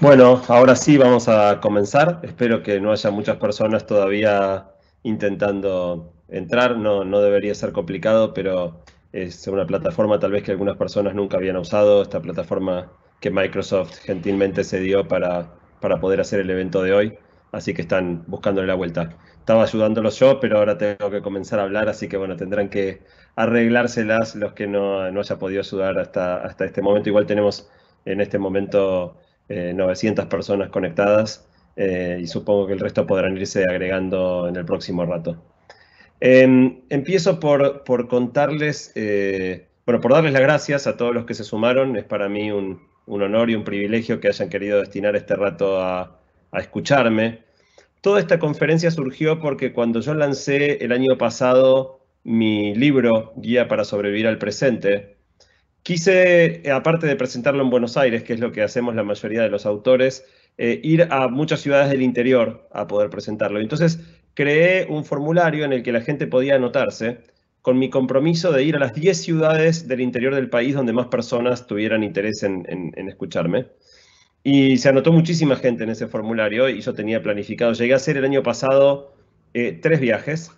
Bueno, ahora sí vamos a comenzar. Espero que no haya muchas personas todavía intentando entrar. No, no debería ser complicado, pero es una plataforma tal vez que algunas personas nunca habían usado. Esta plataforma que Microsoft gentilmente se dio para, para poder hacer el evento de hoy. Así que están buscándole la vuelta. Estaba ayudándolos yo, pero ahora tengo que comenzar a hablar, así que bueno, tendrán que arreglárselas los que no, no haya podido ayudar hasta, hasta este momento. Igual tenemos en este momento 900 eh, personas conectadas eh, y supongo que el resto podrán irse agregando en el próximo rato. Em, empiezo por, por contarles, eh, bueno, por darles las gracias a todos los que se sumaron. Es para mí un, un honor y un privilegio que hayan querido destinar este rato a, a escucharme. Toda esta conferencia surgió porque cuando yo lancé el año pasado mi libro, Guía para sobrevivir al presente, Quise, eh, aparte de presentarlo en Buenos Aires, que es lo que hacemos la mayoría de los autores, eh, ir a muchas ciudades del interior a poder presentarlo. Entonces creé un formulario en el que la gente podía anotarse con mi compromiso de ir a las 10 ciudades del interior del país donde más personas tuvieran interés en, escucharme. Y se anotó muchísima gente en ese formulario y yo tenía planificado. Llegué a hacer el año pasado eh, tres viajes.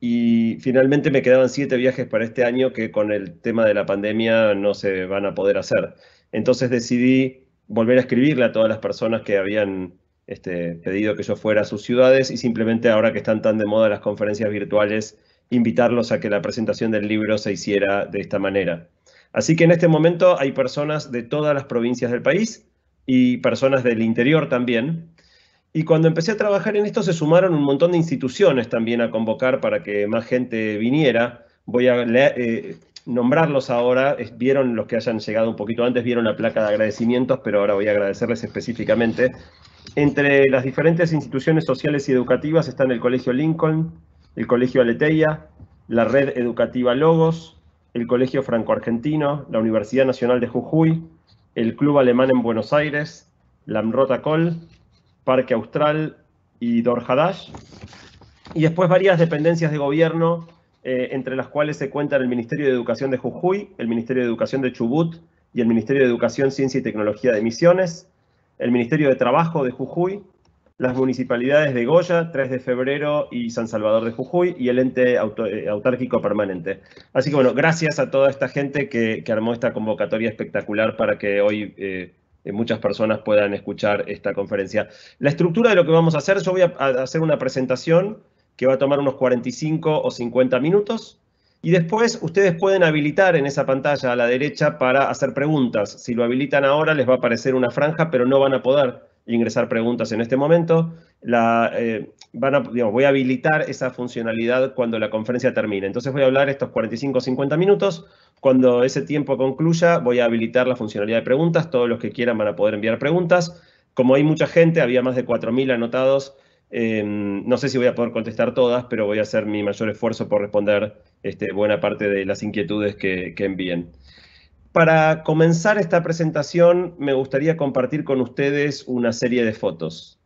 Y finalmente me quedaban siete viajes para este año que con el tema de la pandemia no se van a poder hacer. Entonces decidí volver a escribirle a todas las personas que habían este, pedido que yo fuera a sus ciudades y simplemente ahora que están tan de moda las conferencias virtuales, invitarlos a que la presentación del libro se hiciera de esta manera. Así que en este momento hay personas de todas las provincias del país y personas del interior también, y cuando empecé a trabajar en esto se sumaron un montón de instituciones también a convocar para que más gente viniera. Voy a eh, nombrarlos ahora. Vieron los que hayan llegado un poquito antes, vieron la placa de agradecimientos, pero ahora voy a agradecerles específicamente. Entre las diferentes instituciones sociales y educativas están el Colegio Lincoln, el Colegio Aleteia, la Red Educativa Logos, el Colegio Franco Argentino, la Universidad Nacional de Jujuy, el Club Alemán en Buenos Aires, la Amrota Col, Parque Austral y Dorjadash. Y después varias dependencias de gobierno, eh, entre las cuales se cuentan el Ministerio de Educación de Jujuy, el Ministerio de Educación de Chubut y el Ministerio de Educación, Ciencia y Tecnología de Misiones, el Ministerio de Trabajo de Jujuy, las municipalidades de Goya, 3 de febrero y San Salvador de Jujuy y el ente eh, autárquico permanente. Así que bueno, gracias a toda esta gente que, armó esta convocatoria espectacular para que hoy eh, muchas personas puedan escuchar esta conferencia. La estructura de lo que vamos a hacer, yo voy a hacer una presentación que va a tomar unos 45 o 50 minutos y después ustedes pueden habilitar en esa pantalla a la derecha para hacer preguntas. Si lo habilitan ahora les va a aparecer una franja, pero no van a poder ingresar preguntas en este momento. La, eh, van a, voy a habilitar esa funcionalidad cuando la conferencia termine. Entonces voy a hablar estos 45 o 50 minutos. Cuando ese tiempo concluya, voy a habilitar la funcionalidad de preguntas. Todos los que quieran van a poder enviar preguntas. Como hay mucha gente, había más de 4.000 anotados, eh, no sé si voy a poder contestar todas, pero voy a hacer mi mayor esfuerzo por responder este, buena parte de las inquietudes que envíen. Para comenzar esta presentación, me gustaría compartir con ustedes una serie de fotos.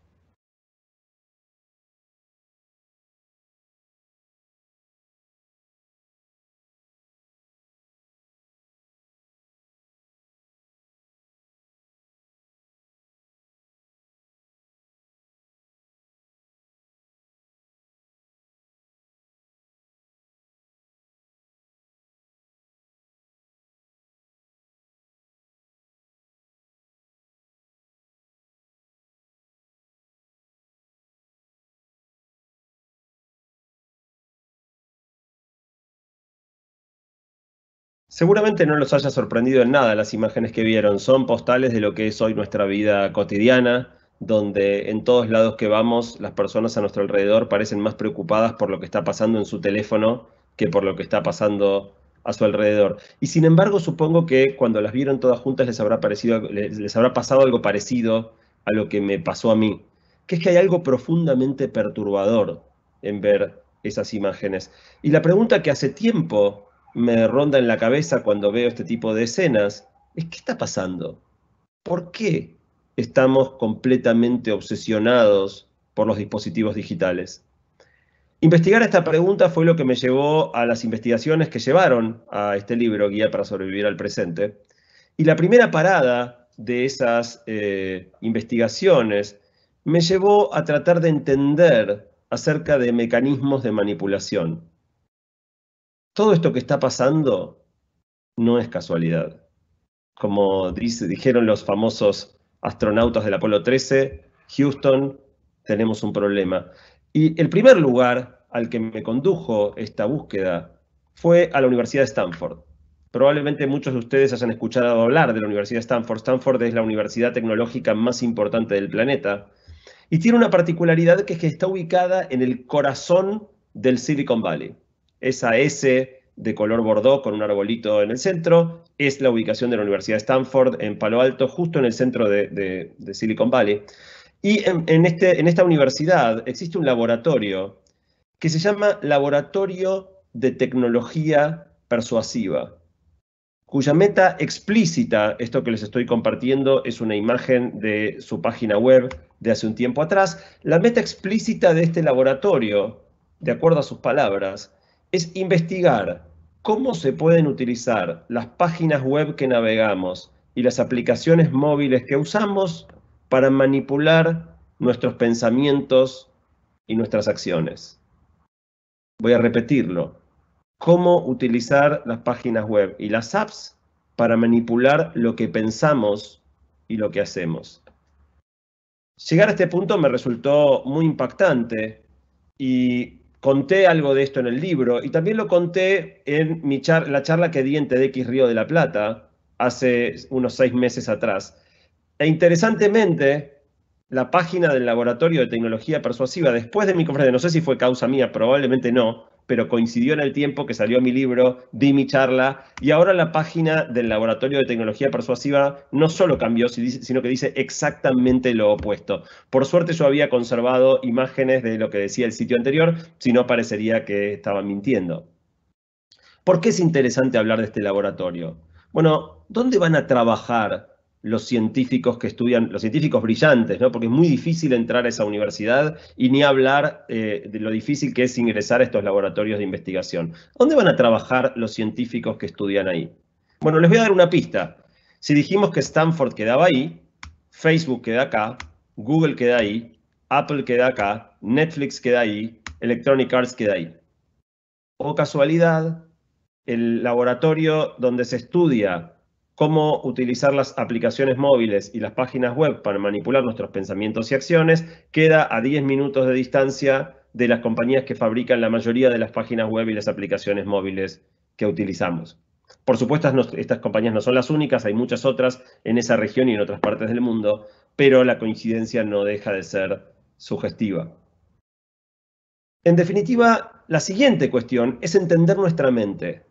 Seguramente no los haya sorprendido en nada las imágenes que vieron. Son postales de lo que es hoy nuestra vida cotidiana, donde en todos lados que vamos las personas a nuestro alrededor parecen más preocupadas por lo que está pasando en su teléfono que por lo que está pasando a su alrededor. Y sin embargo, supongo que cuando las vieron todas juntas les habrá, parecido, les habrá pasado algo parecido a lo que me pasó a mí, que es que hay algo profundamente perturbador en ver esas imágenes. Y la pregunta que hace tiempo me ronda en la cabeza cuando veo este tipo de escenas es ¿qué está pasando? ¿Por qué estamos completamente obsesionados por los dispositivos digitales? Investigar esta pregunta fue lo que me llevó a las investigaciones que llevaron a este libro, Guía para sobrevivir al presente. Y la primera parada de esas eh, investigaciones me llevó a tratar de entender acerca de mecanismos de manipulación. Todo esto que está pasando no es casualidad. Como dijeron los famosos astronautas del Apolo 13, Houston, tenemos un problema. Y el primer lugar al que me condujo esta búsqueda fue a la Universidad de Stanford. Probablemente muchos de ustedes hayan escuchado hablar de la Universidad de Stanford. Stanford es la universidad tecnológica más importante del planeta y tiene una particularidad que es que está ubicada en el corazón del Silicon Valley. Esa S de color bordó con un arbolito en el centro es la ubicación de la Universidad de Stanford en Palo Alto, justo en el centro de, Silicon Valley. Y en, este, en esta universidad existe un laboratorio que se llama Laboratorio de Tecnología Persuasiva cuya meta explícita, esto que les estoy compartiendo es una imagen de su página web de hace un tiempo atrás, la meta explícita de este laboratorio, de acuerdo a sus palabras, es investigar cómo se pueden utilizar las páginas web que navegamos y las aplicaciones móviles que usamos para manipular nuestros pensamientos y nuestras acciones. Voy a repetirlo cómo utilizar las páginas web y las apps para manipular lo que pensamos y lo que hacemos. Llegar a este punto me resultó muy impactante y conté algo de esto en el libro y también lo conté en la charla que di en TEDx Río de la Plata hace unos seis meses atrás. E interesantemente, la página del Laboratorio de Tecnología Persuasiva, después de mi conferencia, no sé si fue causa mía, probablemente no, pero coincidió en el tiempo que salió mi libro, di mi charla, y ahora la página del Laboratorio de Tecnología Persuasiva no solo cambió, sino que dice exactamente lo opuesto. Por suerte yo había conservado imágenes de lo que decía el sitio anterior, si no parecería que estaba mintiendo. ¿Por qué es interesante hablar de este laboratorio? Bueno, ¿dónde van a trabajar los científicos que estudian, los científicos brillantes, ¿no? porque es muy difícil entrar a esa universidad y ni hablar eh, de lo difícil que es ingresar a estos laboratorios de investigación. ¿Dónde van a trabajar los científicos que estudian ahí? Bueno, les voy a dar una pista. Si dijimos que Stanford quedaba ahí, Facebook queda acá, Google queda ahí, Apple queda acá, Netflix queda ahí, Electronic Arts queda ahí. O casualidad, el laboratorio donde se estudia cómo utilizar las aplicaciones móviles y las páginas web para manipular nuestros pensamientos y acciones, queda a 10 minutos de distancia de las compañías que fabrican la mayoría de las páginas web y las aplicaciones móviles que utilizamos. Por supuesto, estas compañías no son las únicas, hay muchas otras en esa región y en otras partes del mundo, pero la coincidencia no deja de ser sugestiva. En definitiva, la siguiente cuestión es entender nuestra mente.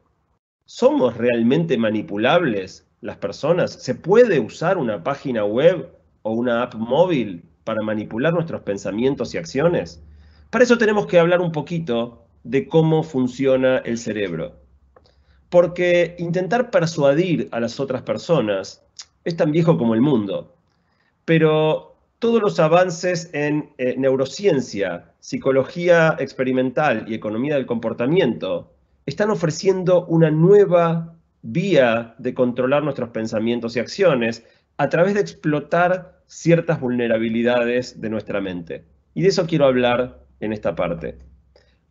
¿Somos realmente manipulables las personas? ¿Se puede usar una página web o una app móvil para manipular nuestros pensamientos y acciones? Para eso tenemos que hablar un poquito de cómo funciona el cerebro. Porque intentar persuadir a las otras personas es tan viejo como el mundo. Pero todos los avances en eh, neurociencia, psicología experimental y economía del comportamiento están ofreciendo una nueva vía de controlar nuestros pensamientos y acciones a través de explotar ciertas vulnerabilidades de nuestra mente. Y de eso quiero hablar en esta parte.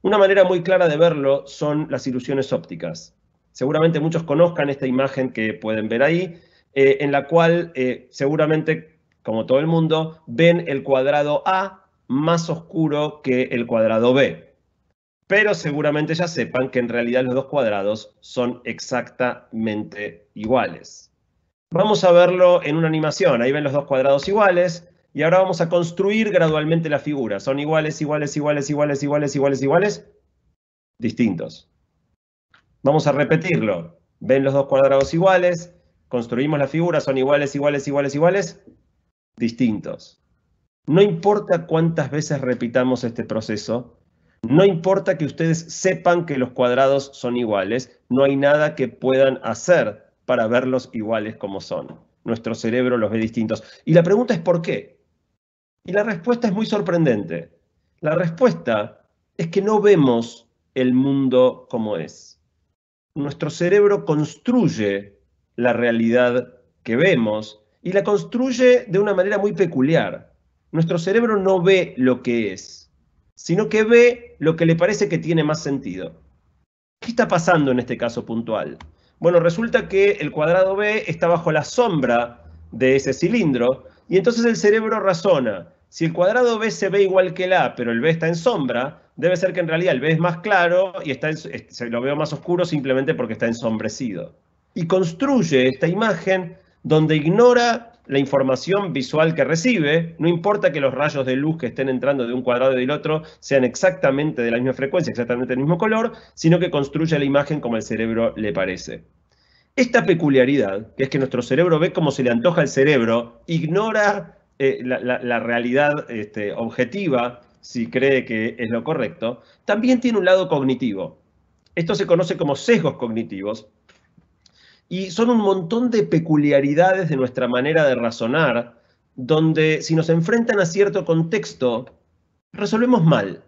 Una manera muy clara de verlo son las ilusiones ópticas. Seguramente muchos conozcan esta imagen que pueden ver ahí, eh, en la cual eh, seguramente, como todo el mundo, ven el cuadrado A más oscuro que el cuadrado B pero seguramente ya sepan que en realidad los dos cuadrados son exactamente iguales. Vamos a verlo en una animación. Ahí ven los dos cuadrados iguales. Y ahora vamos a construir gradualmente la figura. ¿Son iguales, iguales, iguales, iguales, iguales, iguales, iguales? Distintos. Vamos a repetirlo. ¿Ven los dos cuadrados iguales? Construimos la figura. ¿Son iguales, iguales, iguales, iguales? Distintos. No importa cuántas veces repitamos este proceso, no importa que ustedes sepan que los cuadrados son iguales, no hay nada que puedan hacer para verlos iguales como son. Nuestro cerebro los ve distintos. Y la pregunta es ¿por qué? Y la respuesta es muy sorprendente. La respuesta es que no vemos el mundo como es. Nuestro cerebro construye la realidad que vemos Y la construye de una manera muy peculiar. Nuestro cerebro no ve lo que es, sino que ve lo que le parece que tiene más sentido. ¿Qué está pasando en este caso puntual? Bueno, resulta que el cuadrado B está bajo la sombra de ese cilindro y entonces el cerebro razona, si el cuadrado B se ve igual que el A, pero el B está en sombra, debe ser que en realidad el B es más claro y está se lo veo más oscuro simplemente porque está ensombrecido. Y construye esta imagen donde ignora la información visual que recibe, no importa que los rayos de luz que estén entrando de un cuadrado y del otro sean exactamente de la misma frecuencia, exactamente del mismo color, sino que construye la imagen como el cerebro le parece. Esta peculiaridad, que es que nuestro cerebro ve como se le antoja el cerebro, ignora eh, la, realidad este, objetiva, si cree que es lo correcto, también tiene un lado cognitivo. Esto se conoce como sesgos cognitivos y son un montón de peculiaridades de nuestra manera de razonar, donde si nos enfrentan a cierto contexto, resolvemos mal,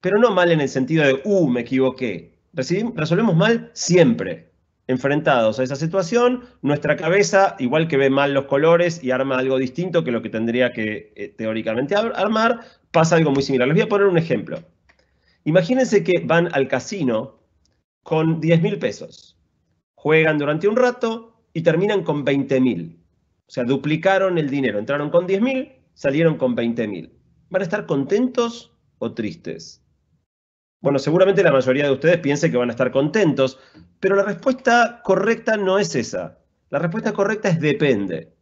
pero no mal en el sentido de, uh, me equivoqué. Resolvemos mal siempre enfrentados a esa situación, nuestra cabeza, igual que ve mal los colores y arma algo distinto que lo que tendría que eh, teóricamente armar, pasa algo muy similar. Les voy a poner un ejemplo. Imagínense que van al casino con 10 mil pesos. Juegan durante un rato y terminan con 20 mil. O sea, duplicaron el dinero. Entraron con 10 mil, salieron con 20 mil. ¿Van a estar contentos o tristes? Bueno, seguramente la mayoría de ustedes piense que van a estar contentos, pero la respuesta correcta no es esa. La respuesta correcta es depende.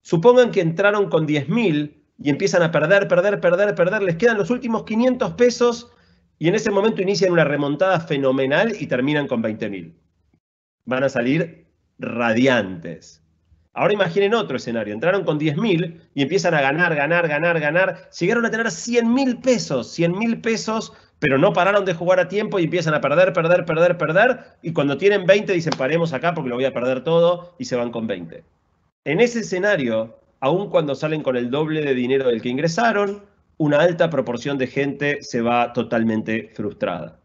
Supongan que entraron con 10.000 y empiezan a perder, perder, perder, perder, les quedan los últimos 500 pesos y en ese momento inician una remontada fenomenal y terminan con 20.000. Van a salir radiantes. Ahora imaginen otro escenario. Entraron con 10.000 y empiezan a ganar, ganar, ganar, ganar. Llegaron a tener 100.000 pesos. 100.000 pesos pero no pararon de jugar a tiempo y empiezan a perder, perder, perder, perder, y cuando tienen 20 dicen paremos acá porque lo voy a perder todo y se van con 20. En ese escenario, aun cuando salen con el doble de dinero del que ingresaron, una alta proporción de gente se va totalmente frustrada.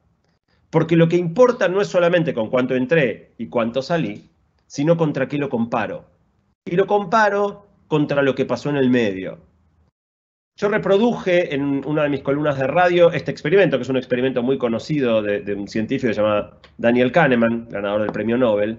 Porque lo que importa no es solamente con cuánto entré y cuánto salí, sino contra qué lo comparo. Y lo comparo contra lo que pasó en el medio. Yo reproduje en una de mis columnas de radio este experimento, que es un experimento muy conocido de, un científico que se llama Daniel Kahneman, ganador del premio Nobel,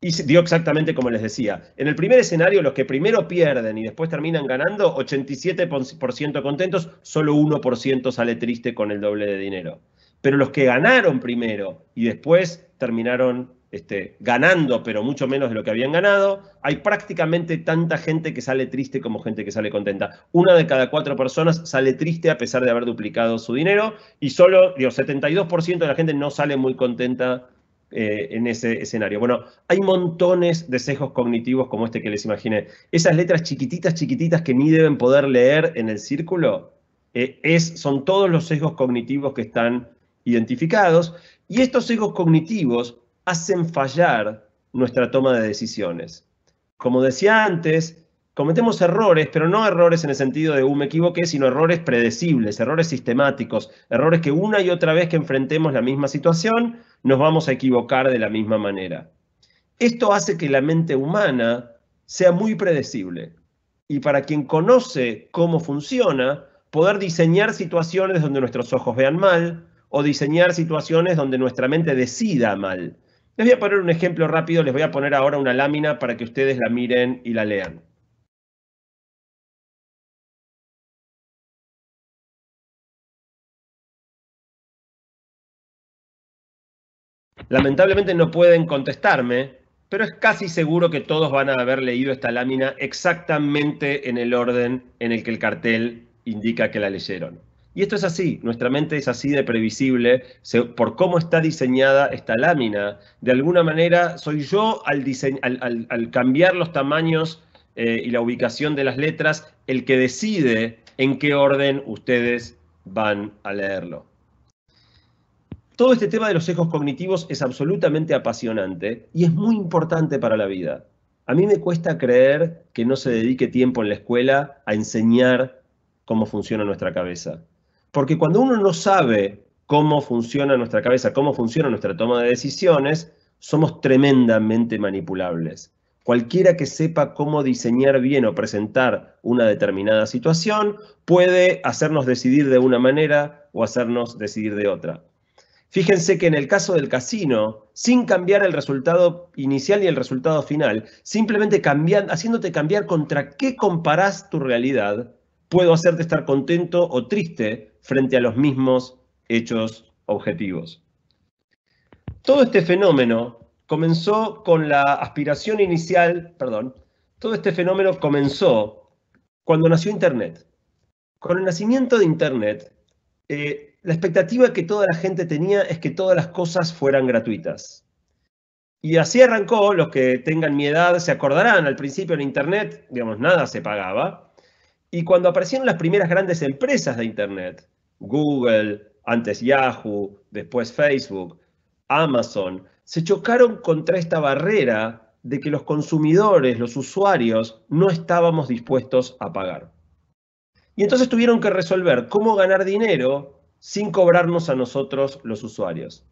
y dio exactamente como les decía. En el primer escenario, los que primero pierden y después terminan ganando, 87% contentos, solo 1% sale triste con el doble de dinero. Pero los que ganaron primero y después terminaron este, ganando, pero mucho menos de lo que habían ganado. Hay prácticamente tanta gente que sale triste como gente que sale contenta. Una de cada cuatro personas sale triste a pesar de haber duplicado su dinero y solo, digo, 72% de la gente no sale muy contenta eh, en ese escenario. Bueno, hay montones de sesgos cognitivos como este que les imaginé. Esas letras chiquititas, chiquititas que ni deben poder leer en el círculo, eh, es, son todos los sesgos cognitivos que están identificados. Y estos sesgos cognitivos hacen fallar nuestra toma de decisiones. Como decía antes, cometemos errores, pero no errores en el sentido de un uh, me equivoqué, sino errores predecibles, errores sistemáticos, errores que una y otra vez que enfrentemos la misma situación, nos vamos a equivocar de la misma manera. Esto hace que la mente humana sea muy predecible. Y para quien conoce cómo funciona, poder diseñar situaciones donde nuestros ojos vean mal o diseñar situaciones donde nuestra mente decida mal. Les voy a poner un ejemplo rápido, les voy a poner ahora una lámina para que ustedes la miren y la lean. Lamentablemente no pueden contestarme, pero es casi seguro que todos van a haber leído esta lámina exactamente en el orden en el que el cartel indica que la leyeron. Y esto es así, nuestra mente es así de previsible por cómo está diseñada esta lámina. De alguna manera, soy yo al, cambiar los tamaños eh, y la ubicación de las letras el que decide en qué orden ustedes van a leerlo. Todo este tema de los sesgos cognitivos es absolutamente apasionante y es muy importante para la vida. A mí me cuesta creer que no se dedique tiempo en la escuela a enseñar cómo funciona nuestra cabeza. Porque cuando uno no sabe cómo funciona nuestra cabeza, cómo funciona nuestra toma de decisiones, somos tremendamente manipulables. Cualquiera que sepa cómo diseñar bien o presentar una determinada situación puede hacernos decidir de una manera o hacernos decidir de otra. Fíjense que en el caso del casino, sin cambiar el resultado inicial y el resultado final, simplemente haciéndote cambiar contra qué comparás tu realidad, puedo hacerte estar contento o triste frente a los mismos hechos objetivos. Todo este fenómeno comenzó con la aspiración inicial, perdón, todo este fenómeno comenzó cuando nació Internet. Con el nacimiento de Internet, eh, la expectativa que toda la gente tenía es que todas las cosas fueran gratuitas. Y así arrancó, los que tengan mi edad se acordarán, al principio en Internet, digamos, nada se pagaba. Y cuando aparecieron las primeras grandes empresas de Internet, Google, antes Yahoo, después Facebook, Amazon, se chocaron contra esta barrera de que los consumidores, los usuarios, no estábamos dispuestos a pagar. Y entonces tuvieron que resolver cómo ganar dinero sin cobrarnos a nosotros los usuarios.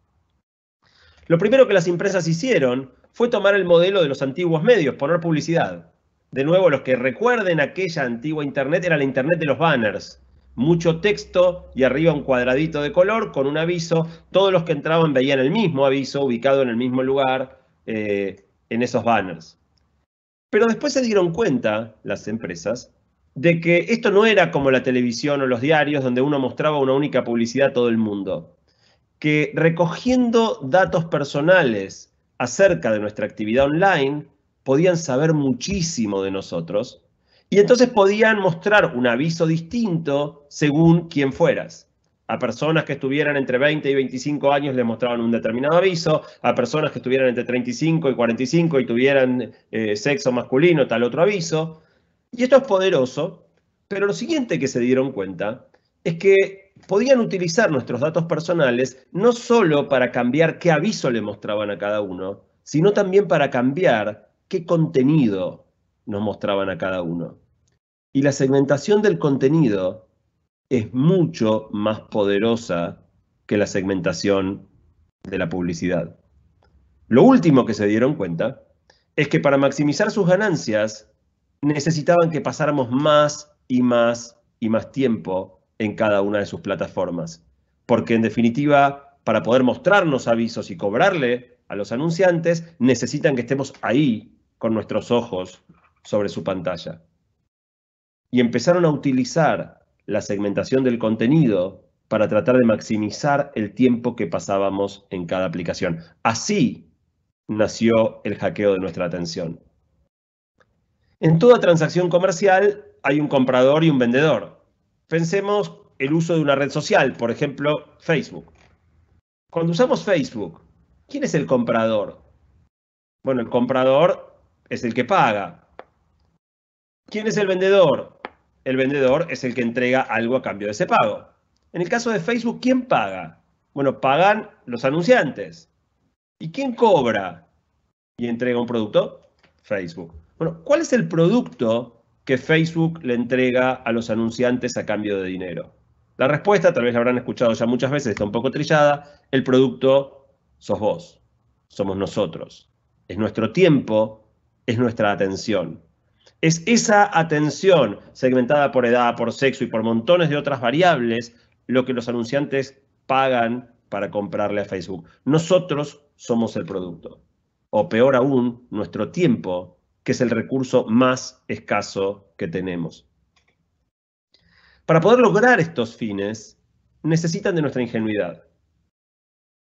Lo primero que las empresas hicieron fue tomar el modelo de los antiguos medios, poner publicidad. De nuevo, los que recuerden aquella antigua Internet era la Internet de los banners, mucho texto y arriba un cuadradito de color con un aviso. Todos los que entraban veían el mismo aviso ubicado en el mismo lugar eh, en esos banners. Pero después se dieron cuenta las empresas de que esto no era como la televisión o los diarios donde uno mostraba una única publicidad a todo el mundo. Que recogiendo datos personales acerca de nuestra actividad online, podían saber muchísimo de nosotros y entonces podían mostrar un aviso distinto según quién fueras. A personas que estuvieran entre 20 y 25 años les mostraban un determinado aviso, a personas que estuvieran entre 35 y 45 y tuvieran eh, sexo masculino, tal otro aviso. Y esto es poderoso, pero lo siguiente que se dieron cuenta es que podían utilizar nuestros datos personales no solo para cambiar qué aviso le mostraban a cada uno, sino también para cambiar qué contenido nos mostraban a cada uno. Y la segmentación del contenido es mucho más poderosa que la segmentación de la publicidad. Lo último que se dieron cuenta es que para maximizar sus ganancias necesitaban que pasáramos más y más y más tiempo en cada una de sus plataformas. Porque en definitiva, para poder mostrarnos avisos y cobrarle a los anunciantes, necesitan que estemos ahí con nuestros ojos sobre su pantalla y empezaron a utilizar la segmentación del contenido para tratar de maximizar el tiempo que pasábamos en cada aplicación. Así nació el hackeo de nuestra atención. En toda transacción comercial hay un comprador y un vendedor. Pensemos el uso de una red social, por ejemplo, Facebook. Cuando usamos Facebook, ¿quién es el comprador? Bueno, el comprador es el que paga. ¿Quién es el vendedor? el vendedor es el que entrega algo a cambio de ese pago. En el caso de Facebook, ¿quién paga? Bueno, pagan los anunciantes. ¿Y quién cobra y entrega un producto? Facebook. Bueno, ¿cuál es el producto que Facebook le entrega a los anunciantes a cambio de dinero? La respuesta, tal vez la habrán escuchado ya muchas veces, está un poco trillada. El producto sos vos, somos nosotros. Es nuestro tiempo, es nuestra atención. Es esa atención segmentada por edad, por sexo y por montones de otras variables lo que los anunciantes pagan para comprarle a Facebook. Nosotros somos el producto. O peor aún, nuestro tiempo, que es el recurso más escaso que tenemos. Para poder lograr estos fines, necesitan de nuestra ingenuidad.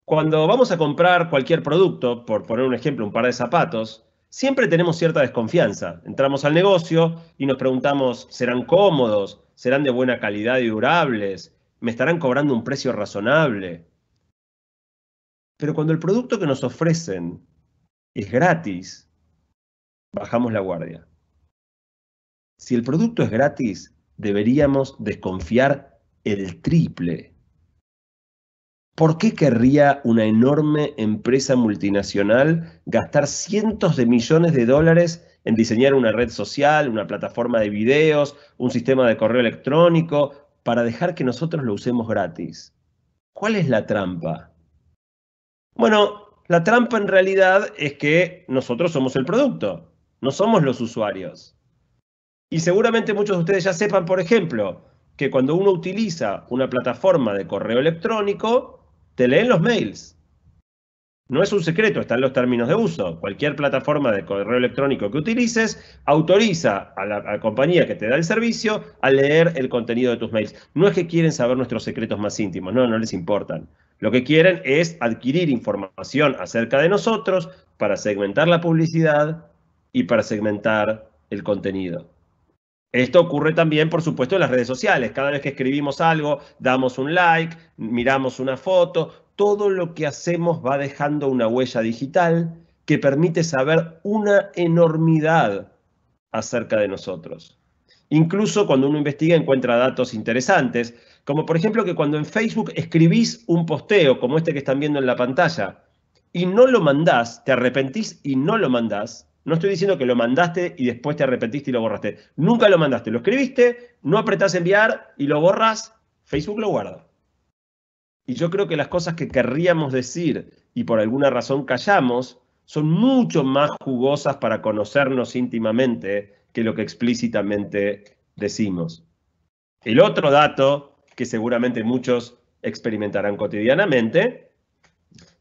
Cuando vamos a comprar cualquier producto, por poner un ejemplo, un par de zapatos, siempre tenemos cierta desconfianza. Entramos al negocio y nos preguntamos, ¿serán cómodos? ¿Serán de buena calidad y durables? ¿Me estarán cobrando un precio razonable? Pero cuando el producto que nos ofrecen es gratis, bajamos la guardia. Si el producto es gratis, deberíamos desconfiar el triple. ¿Por qué querría una enorme empresa multinacional gastar cientos de millones de dólares en diseñar una red social, una plataforma de videos, un sistema de correo electrónico, para dejar que nosotros lo usemos gratis? ¿Cuál es la trampa? Bueno, la trampa en realidad es que nosotros somos el producto. no somos los usuarios. Y seguramente muchos de ustedes ya sepan, por ejemplo, que cuando uno utiliza una plataforma de correo electrónico, te leen los mails. No es un secreto, están los términos de uso. Cualquier plataforma de correo electrónico que utilices autoriza a la, compañía que te da el servicio a leer el contenido de tus mails. No es que quieren saber nuestros secretos más íntimos, no, no les importan. Lo que quieren es adquirir información acerca de nosotros para segmentar la publicidad y para segmentar el contenido. Esto ocurre también, por supuesto, en las redes sociales. Cada vez que escribimos algo, damos un like, miramos una foto, todo lo que hacemos va dejando una huella digital que permite saber una enormidad acerca de nosotros. Incluso cuando uno investiga encuentra datos interesantes, como por ejemplo que cuando en Facebook escribís un posteo como este que están viendo en la pantalla y no lo mandás, te arrepentís y no lo mandás, no estoy diciendo que lo mandaste y después te arrepentiste y lo borraste. Nunca lo mandaste, lo escribiste, no apretás enviar y lo borras, Facebook lo guarda. Y yo creo que las cosas que querríamos decir y por alguna razón callamos son mucho más jugosas para conocernos íntimamente que lo que explícitamente decimos. El otro dato que seguramente muchos experimentarán cotidianamente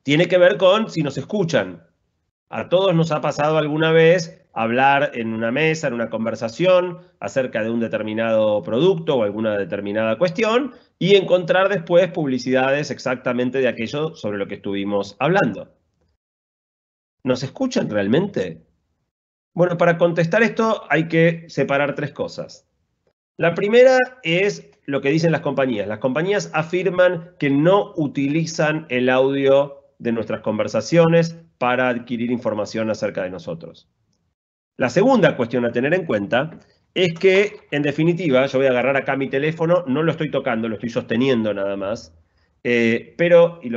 tiene que ver con si nos escuchan. A todos nos ha pasado alguna vez hablar en una mesa, en una conversación acerca de un determinado producto o alguna determinada cuestión y encontrar después publicidades exactamente de aquello sobre lo que estuvimos hablando. ¿Nos escuchan realmente? Bueno, para contestar esto hay que separar tres cosas. La primera es lo que dicen las compañías. Las compañías afirman que no utilizan el audio de nuestras conversaciones para adquirir información acerca de nosotros. La segunda cuestión a tener en cuenta es que, en definitiva, yo voy a agarrar acá mi teléfono, no lo estoy tocando, lo estoy sosteniendo nada más, eh, pero, y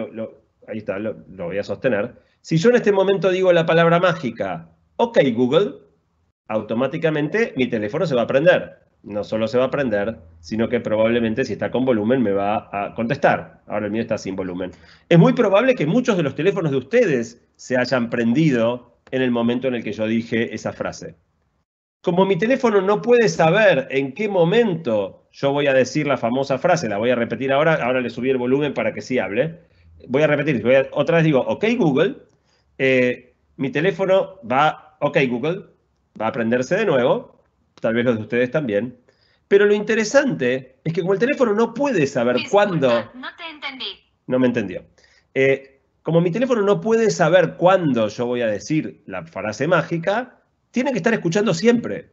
ahí está, lo, voy a sostener. Si yo en este momento digo la palabra mágica, OK Google, automáticamente mi teléfono se va a prender. No solo se va a prender, sino que probablemente si está con volumen me va a contestar. Ahora el mío está sin volumen. Es muy probable que muchos de los teléfonos de ustedes se hayan prendido en el momento en el que yo dije esa frase. Como mi teléfono no puede saber en qué momento yo voy a decir la famosa frase, la voy a repetir ahora, ahora le subí el volumen para que sí hable. Voy a repetir, otra vez digo, ok Google, eh, mi teléfono va, ok Google, va a prenderse de nuevo, tal vez los de ustedes también. Pero lo interesante es que como el teléfono no puede saber cuándo... No te entendí. No me entendió. Eh, como mi teléfono no puede saber cuándo yo voy a decir la frase mágica, tiene que estar escuchando siempre.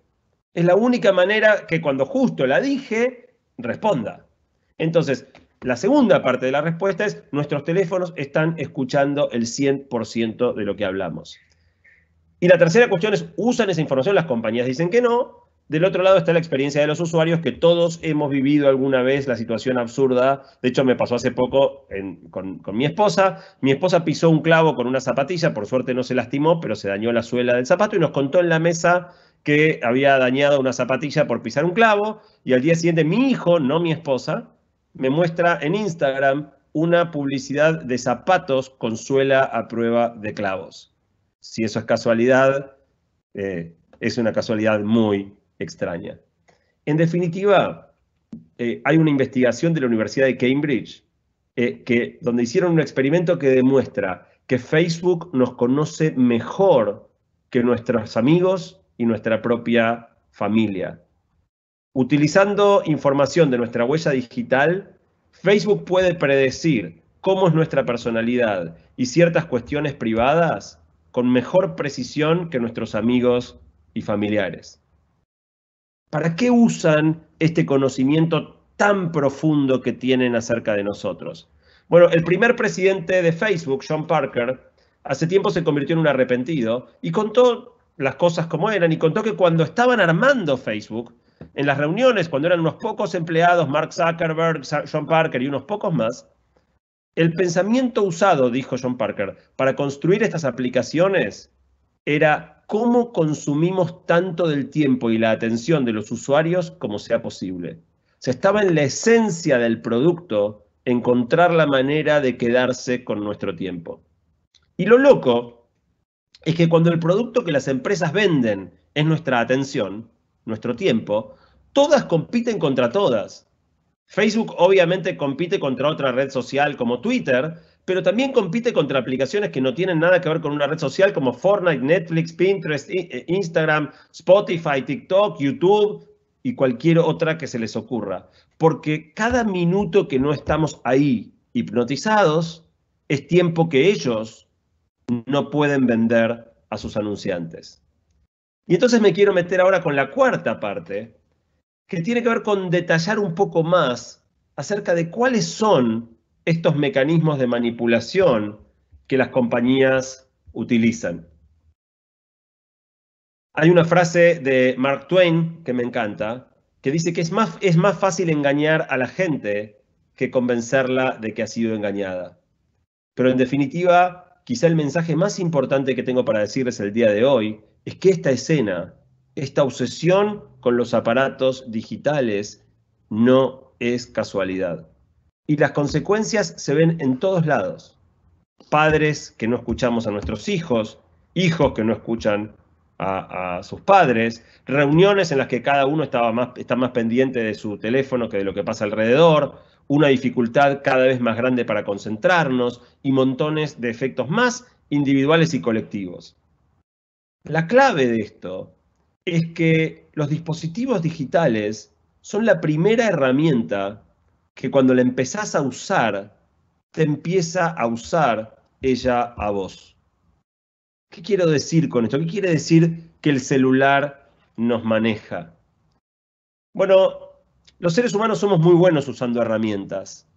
Es la única manera que cuando justo la dije, responda. Entonces, la segunda parte de la respuesta es, nuestros teléfonos están escuchando el 100% de lo que hablamos. Y la tercera cuestión es, ¿usan esa información? Las compañías dicen que no. Del otro lado está la experiencia de los usuarios, que todos hemos vivido alguna vez la situación absurda. De hecho, me pasó hace poco con, mi esposa. Mi esposa pisó un clavo con una zapatilla, por suerte no se lastimó, pero se dañó la suela del zapato y nos contó en la mesa que había dañado una zapatilla por pisar un clavo. Y al día siguiente mi hijo, no mi esposa, me muestra en Instagram una publicidad de zapatos con suela a prueba de clavos. Si eso es casualidad, eh, es una casualidad muy, extraña. En definitiva, eh, hay una investigación de la Universidad de Cambridge eh, que, donde hicieron un experimento que demuestra que Facebook nos conoce mejor que nuestros amigos y nuestra propia familia. Utilizando información de nuestra huella digital, Facebook puede predecir cómo es nuestra personalidad y ciertas cuestiones privadas con mejor precisión que nuestros amigos y familiares. ¿Para qué usan este conocimiento tan profundo que tienen acerca de nosotros? Bueno, el primer presidente de Facebook, John Parker, hace tiempo se convirtió en un arrepentido y contó las cosas como eran y contó que cuando estaban armando Facebook, en las reuniones, cuando eran unos pocos empleados, Mark Zuckerberg, John Parker y unos pocos más, el pensamiento usado, dijo John Parker, para construir estas aplicaciones era cómo consumimos tanto del tiempo y la atención de los usuarios como sea posible. Se estaba en la esencia del producto encontrar la manera de quedarse con nuestro tiempo. Y lo loco es que cuando el producto que las empresas venden es nuestra atención, nuestro tiempo, todas compiten contra todas. Facebook obviamente compite contra otra red social como Twitter, pero también compite contra aplicaciones que no tienen nada que ver con una red social como Fortnite, Netflix, Pinterest, eh, Instagram, Spotify, TikTok, YouTube y cualquier otra que se les ocurra. Porque cada minuto que no estamos ahí hipnotizados es tiempo que ellos no pueden vender a sus anunciantes. Y entonces me quiero meter ahora con la cuarta parte, que tiene que ver con detallar un poco más acerca de cuáles son estos mecanismos de manipulación que las compañías utilizan. Hay una frase de Mark Twain que me encanta, que dice que es más, es más fácil engañar a la gente que convencerla de que ha sido engañada. Pero en definitiva, quizá el mensaje más importante que tengo para decirles el día de hoy es que esta escena, esta obsesión con los aparatos digitales, no es casualidad. Y las consecuencias se ven en todos lados. Padres que no escuchamos a nuestros hijos, hijos que no escuchan a, sus padres, reuniones en las que cada uno estaba más, está más pendiente de su teléfono que de lo que pasa alrededor, una dificultad cada vez más grande para concentrarnos y montones de efectos más individuales y colectivos. La clave de esto es que los dispositivos digitales son la primera herramienta que cuando la empezás a usar, te empieza a usar ella a vos. ¿Qué quiero decir con esto? ¿Qué quiere decir que el celular nos maneja? Bueno, los seres humanos somos muy buenos usando herramientas.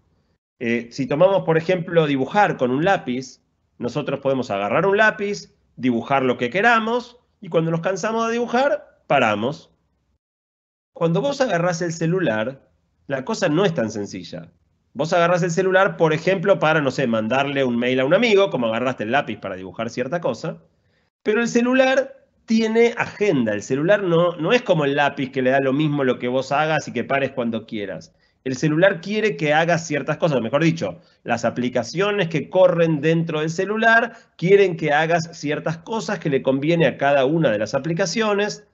Eh, si tomamos, por ejemplo, dibujar con un lápiz, nosotros podemos agarrar un lápiz, dibujar lo que queramos y cuando nos cansamos de dibujar, paramos. Cuando vos agarrás el celular, la cosa no es tan sencilla. Vos agarrás el celular, por ejemplo, para, no sé, mandarle un mail a un amigo, como agarraste el lápiz para dibujar cierta cosa, pero el celular tiene agenda. El celular no, no es como el lápiz que le da lo mismo lo que vos hagas y que pares cuando quieras. El celular quiere que hagas ciertas cosas, mejor dicho, las aplicaciones que corren dentro del celular quieren que hagas ciertas cosas que le conviene a cada una de las aplicaciones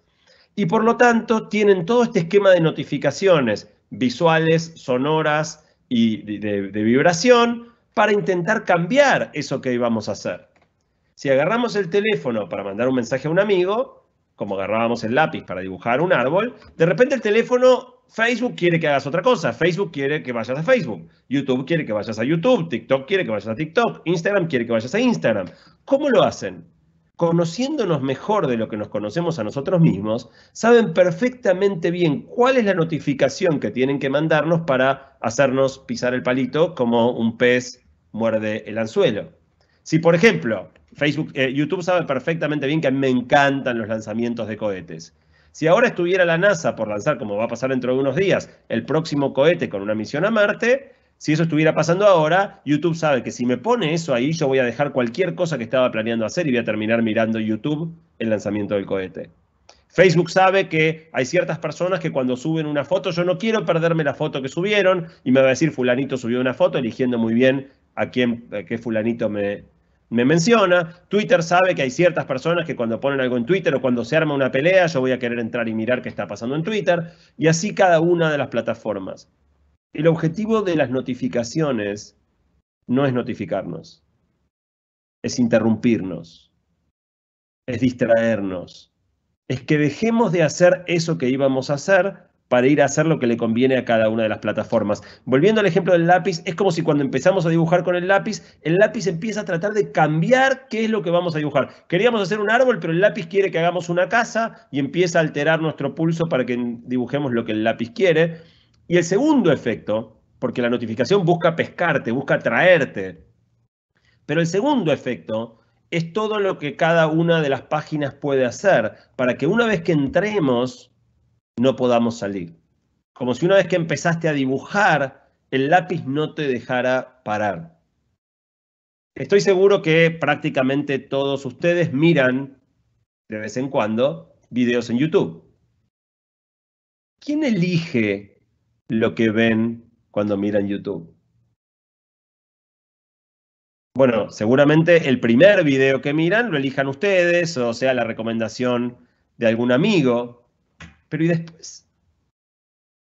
y por lo tanto tienen todo este esquema de notificaciones visuales, sonoras y de, vibración para intentar cambiar eso que íbamos a hacer. Si agarramos el teléfono para mandar un mensaje a un amigo, como agarrábamos el lápiz para dibujar un árbol, de repente el teléfono, Facebook quiere que hagas otra cosa, Facebook quiere que vayas a Facebook, YouTube quiere que vayas a YouTube, TikTok quiere que vayas a TikTok, Instagram quiere que vayas a Instagram. ¿Cómo lo hacen? Conociéndonos mejor de lo que nos conocemos a nosotros mismos, saben perfectamente bien cuál es la notificación que tienen que mandarnos para hacernos pisar el palito como un pez muerde el anzuelo. Si, por ejemplo, Facebook, eh, YouTube sabe perfectamente bien que me encantan los lanzamientos de cohetes. Si ahora estuviera la NASA por lanzar, como va a pasar dentro de unos días, el próximo cohete con una misión a Marte, si eso estuviera pasando ahora, YouTube sabe que si me pone eso ahí, yo voy a dejar cualquier cosa que estaba planeando hacer y voy a terminar mirando YouTube el lanzamiento del cohete. Facebook sabe que hay ciertas personas que cuando suben una foto, yo no quiero perderme la foto que subieron y me va a decir fulanito subió una foto eligiendo muy bien a quién, qué fulanito me, me menciona. Twitter sabe que hay ciertas personas que cuando ponen algo en Twitter o cuando se arma una pelea, yo voy a querer entrar y mirar qué está pasando en Twitter. Y así cada una de las plataformas. El objetivo de las notificaciones no es notificarnos, es interrumpirnos, es distraernos, es que dejemos de hacer eso que íbamos a hacer para ir a hacer lo que le conviene a cada una de las plataformas. Volviendo al ejemplo del lápiz, es como si cuando empezamos a dibujar con el lápiz, el lápiz empieza a tratar de cambiar qué es lo que vamos a dibujar. Queríamos hacer un árbol, pero el lápiz quiere que hagamos una casa y empieza a alterar nuestro pulso para que dibujemos lo que el lápiz quiere. Y el segundo efecto, porque la notificación busca pescarte, busca atraerte, pero el segundo efecto es todo lo que cada una de las páginas puede hacer para que una vez que entremos no podamos salir. Como si una vez que empezaste a dibujar, el lápiz no te dejara parar. Estoy seguro que prácticamente todos ustedes miran de vez en cuando videos en YouTube. ¿Quién elige lo que ven cuando miran YouTube. Bueno, seguramente el primer video que miran lo elijan ustedes, o sea, la recomendación de algún amigo. Pero ¿y después?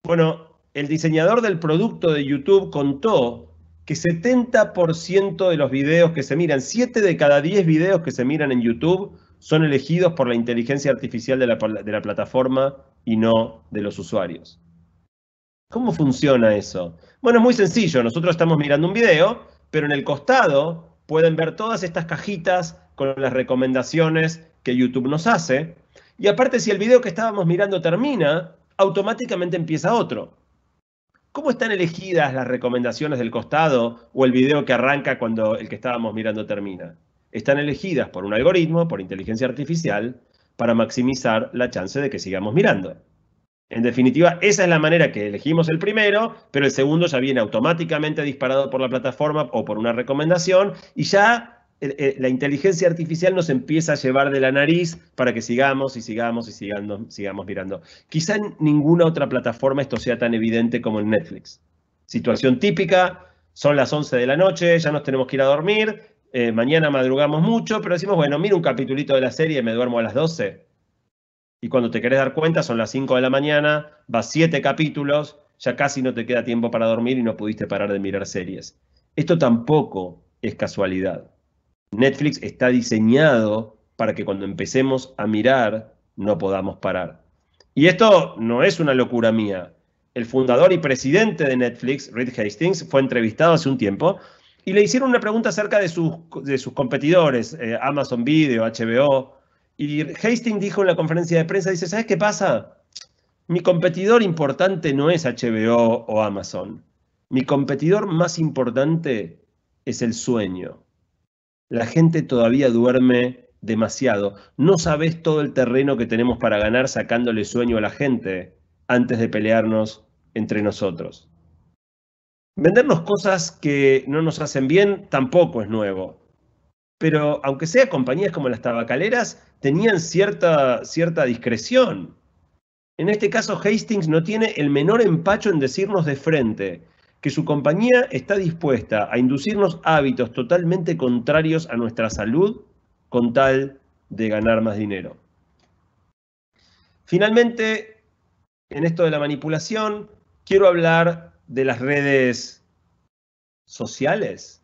Bueno, el diseñador del producto de YouTube contó que 70% de los videos que se miran, 7 de cada 10 videos que se miran en YouTube, son elegidos por la inteligencia artificial de la, de la plataforma y no de los usuarios. ¿Cómo funciona eso? Bueno, es muy sencillo. Nosotros estamos mirando un video, pero en el costado pueden ver todas estas cajitas con las recomendaciones que YouTube nos hace. Y aparte, si el video que estábamos mirando termina, automáticamente empieza otro. ¿Cómo están elegidas las recomendaciones del costado o el video que arranca cuando el que estábamos mirando termina? Están elegidas por un algoritmo, por inteligencia artificial, para maximizar la chance de que sigamos mirando. En definitiva, esa es la manera que elegimos el primero, pero el segundo ya viene automáticamente disparado por la plataforma o por una recomendación y ya eh, eh, la inteligencia artificial nos empieza a llevar de la nariz para que sigamos y sigamos y sigamos, mirando. Quizá en ninguna otra plataforma esto sea tan evidente como en Netflix. Situación típica, son las 11 de la noche, ya nos tenemos que ir a dormir, eh, mañana madrugamos mucho, pero decimos, bueno, mira un capitulito de la serie me duermo a las 12 y cuando te querés dar cuenta son las 5 de la mañana, vas 7 capítulos, ya casi no te queda tiempo para dormir y no pudiste parar de mirar series. Esto tampoco es casualidad. Netflix está diseñado para que cuando empecemos a mirar no podamos parar. Y esto no es una locura mía. El fundador y presidente de Netflix, Reed Hastings, fue entrevistado hace un tiempo y le hicieron una pregunta acerca de sus, de sus competidores, eh, Amazon Video, HBO, y Hastings dijo en la conferencia de prensa, dice, ¿sabes qué pasa? Mi competidor importante no es HBO o Amazon. Mi competidor más importante es el sueño. La gente todavía duerme demasiado. No sabes todo el terreno que tenemos para ganar sacándole sueño a la gente antes de pelearnos entre nosotros. Vendernos cosas que no nos hacen bien tampoco es nuevo. Pero aunque sea compañías como las tabacaleras, tenían cierta, cierta discreción. En este caso, Hastings no tiene el menor empacho en decirnos de frente que su compañía está dispuesta a inducirnos hábitos totalmente contrarios a nuestra salud con tal de ganar más dinero. Finalmente, en esto de la manipulación, quiero hablar de las redes sociales.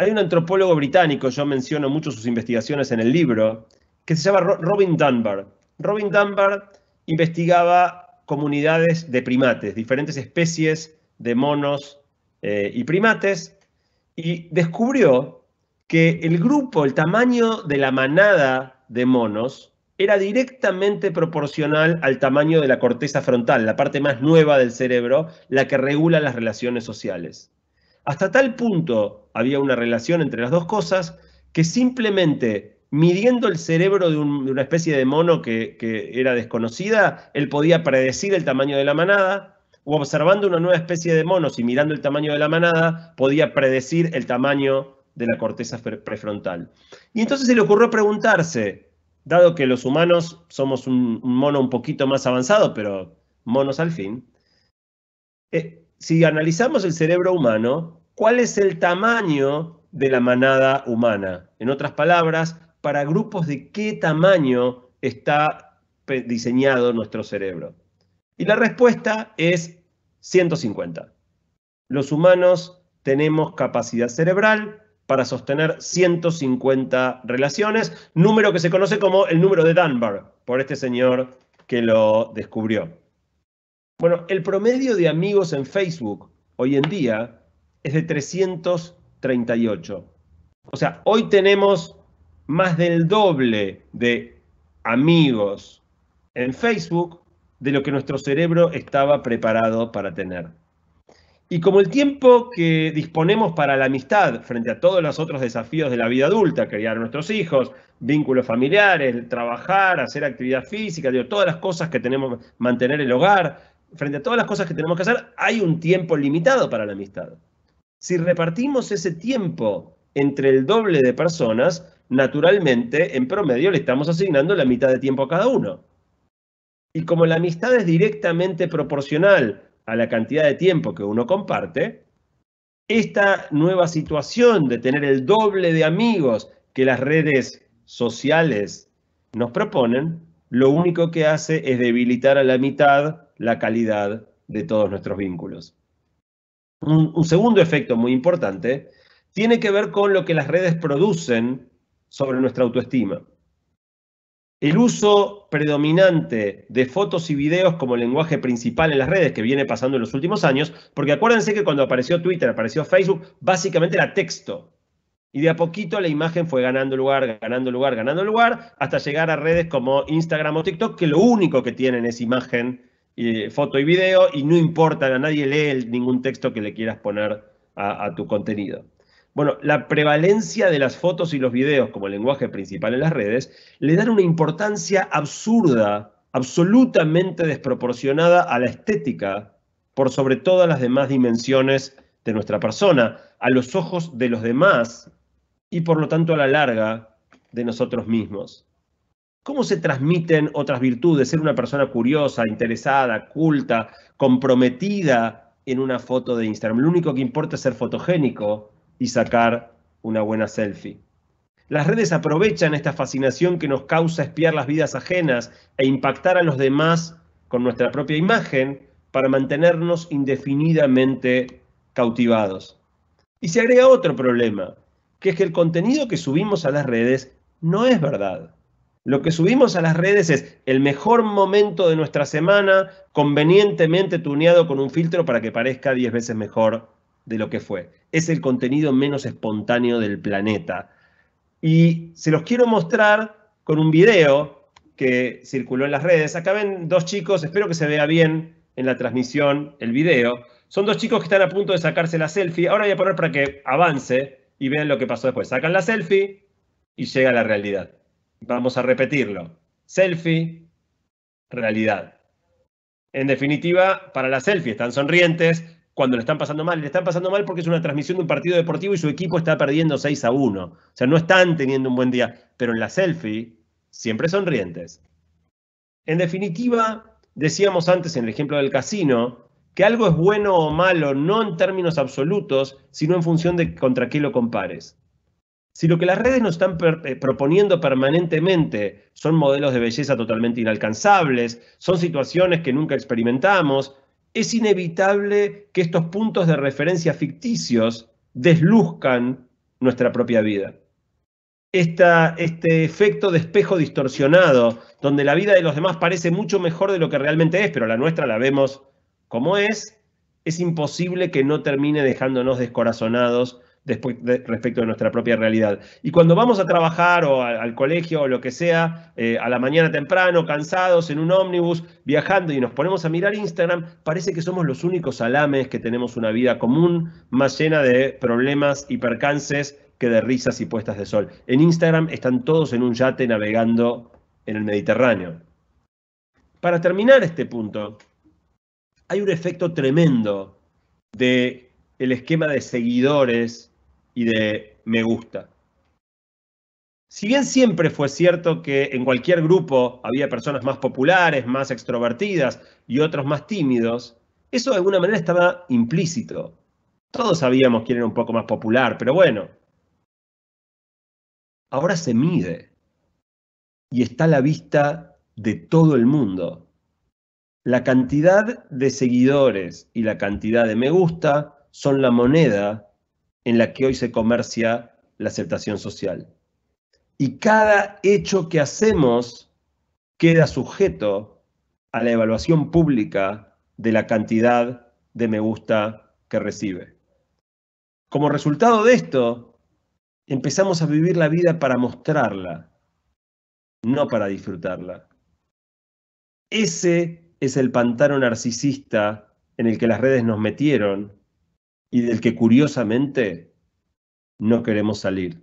Hay un antropólogo británico, yo menciono mucho sus investigaciones en el libro, que se llama Robin Dunbar. Robin Dunbar investigaba comunidades de primates, diferentes especies de monos eh, y primates, y descubrió que el grupo, el tamaño de la manada de monos, era directamente proporcional al tamaño de la corteza frontal, la parte más nueva del cerebro, la que regula las relaciones sociales. Hasta tal punto había una relación entre las dos cosas que simplemente midiendo el cerebro de, una especie de mono que, era desconocida, él podía predecir el tamaño de la manada, o observando una nueva especie de monos y mirando el tamaño de la manada, podía predecir el tamaño de la corteza prefrontal. Y entonces se le ocurrió preguntarse, dado que los humanos somos un, mono un poquito más avanzado, pero monos al fin, eh, si analizamos el cerebro humano, cuál es el tamaño de la manada humana. En otras palabras, para grupos de qué tamaño está diseñado nuestro cerebro. Y la respuesta es 150. Los humanos tenemos capacidad cerebral para sostener 150 relaciones, número que se conoce como el número de Dunbar, por este señor que lo descubrió. Bueno, el promedio de amigos en Facebook hoy en día es de 338. O sea, hoy tenemos más del doble de amigos en Facebook de lo que nuestro cerebro estaba preparado para tener. Y como el tiempo que disponemos para la amistad frente a todos los otros desafíos de la vida adulta, criar a nuestros hijos, vínculos familiares, trabajar, hacer actividad física, todas las cosas que tenemos, mantener el hogar, frente a todas las cosas que tenemos que hacer, hay un tiempo limitado para la amistad. Si repartimos ese tiempo entre el doble de personas, naturalmente, en promedio, le estamos asignando la mitad de tiempo a cada uno. Y como la amistad es directamente proporcional a la cantidad de tiempo que uno comparte, esta nueva situación de tener el doble de amigos que las redes sociales nos proponen, lo único que hace es debilitar a la mitad la calidad de todos nuestros vínculos. Un, segundo efecto muy importante tiene que ver con lo que las redes producen sobre nuestra autoestima. El uso predominante de fotos y videos como lenguaje principal en las redes que viene pasando en los últimos años, porque acuérdense que cuando apareció Twitter, apareció Facebook, básicamente era texto. Y de a poquito la imagen fue ganando lugar, ganando lugar, ganando lugar, hasta llegar a redes como Instagram o TikTok, que lo único que tienen es imagen, foto y video, y no importa, a nadie lee ningún texto que le quieras poner a tu contenido. Bueno, la prevalencia de las fotos y los videos como lenguaje principal en las redes le dan una importancia absurda, absolutamente desproporcionada a la estética por sobre todas las demás dimensiones de nuestra persona, a los ojos de los demás y por lo tanto a la larga de nosotros mismos. ¿Cómo se transmiten otras virtudes? Ser una persona curiosa, interesada, culta, comprometida en una foto de Instagram. Lo único que importa es ser fotogénico y sacar una buena selfie. Las redes aprovechan esta fascinación que nos causa espiar las vidas ajenas e impactar a los demás con nuestra propia imagen para mantenernos indefinidamente cautivados. Y se agrega otro problema, que es que el contenido que subimos a las redes no es verdad. Lo que subimos a las redes es el mejor momento de nuestra semana, convenientemente tuneado con un filtro para que parezca 10 veces mejor de lo que fue. Es el contenido menos espontáneo del planeta. Y se los quiero mostrar con un video que circuló en las redes. Acá ven dos chicos, espero que se vea bien en la transmisión el video. Son dos chicos que están a punto de sacarse la selfie. Ahora voy a poner para que avance y vean lo que pasó después. Sacan la selfie y llega la realidad. Vamos a repetirlo. Selfie, realidad. En definitiva, para la selfie están sonrientes, cuando le están pasando mal. Le están pasando mal porque es una transmisión de un partido deportivo y su equipo está perdiendo 6 a 1. O sea, no están teniendo un buen día. Pero en la selfie, siempre sonrientes. En definitiva, decíamos antes en el ejemplo del casino, que algo es bueno o malo no en términos absolutos, sino en función de contra qué lo compares. Si lo que las redes nos están eh, proponiendo permanentemente son modelos de belleza totalmente inalcanzables, son situaciones que nunca experimentamos, es inevitable que estos puntos de referencia ficticios desluzcan nuestra propia vida. este efecto de espejo distorsionado, donde la vida de los demás parece mucho mejor de lo que realmente es, pero la nuestra la vemos como es, es imposible que no termine dejándonos descorazonados respecto de nuestra propia realidad. Y cuando vamos a trabajar o al, colegio o lo que sea, eh, a la mañana temprano, cansados, en un ómnibus, viajando y nos ponemos a mirar Instagram, parece que somos los únicos alames que tenemos una vida común, más llena de problemas y percances que de risas y puestas de sol. En Instagram están todos en un yate navegando en el Mediterráneo. Para terminar este punto, hay un efecto tremendo de el esquema de seguidores y de me gusta. Si bien siempre fue cierto que en cualquier grupo había personas más populares, más extrovertidas y otros más tímidos, eso de alguna manera estaba implícito. Todos sabíamos quién era un poco más popular, pero bueno. Ahora se mide y está a la vista de todo el mundo. La cantidad de seguidores y la cantidad de me gusta son la moneda en la que hoy se comercia la aceptación social. Y cada hecho que hacemos queda sujeto a la evaluación pública de la cantidad de me gusta que recibe. Como resultado de esto, empezamos a vivir la vida para mostrarla, no para disfrutarla. Ese es el pantano narcisista en el que las redes nos metieron y del que curiosamente no queremos salir.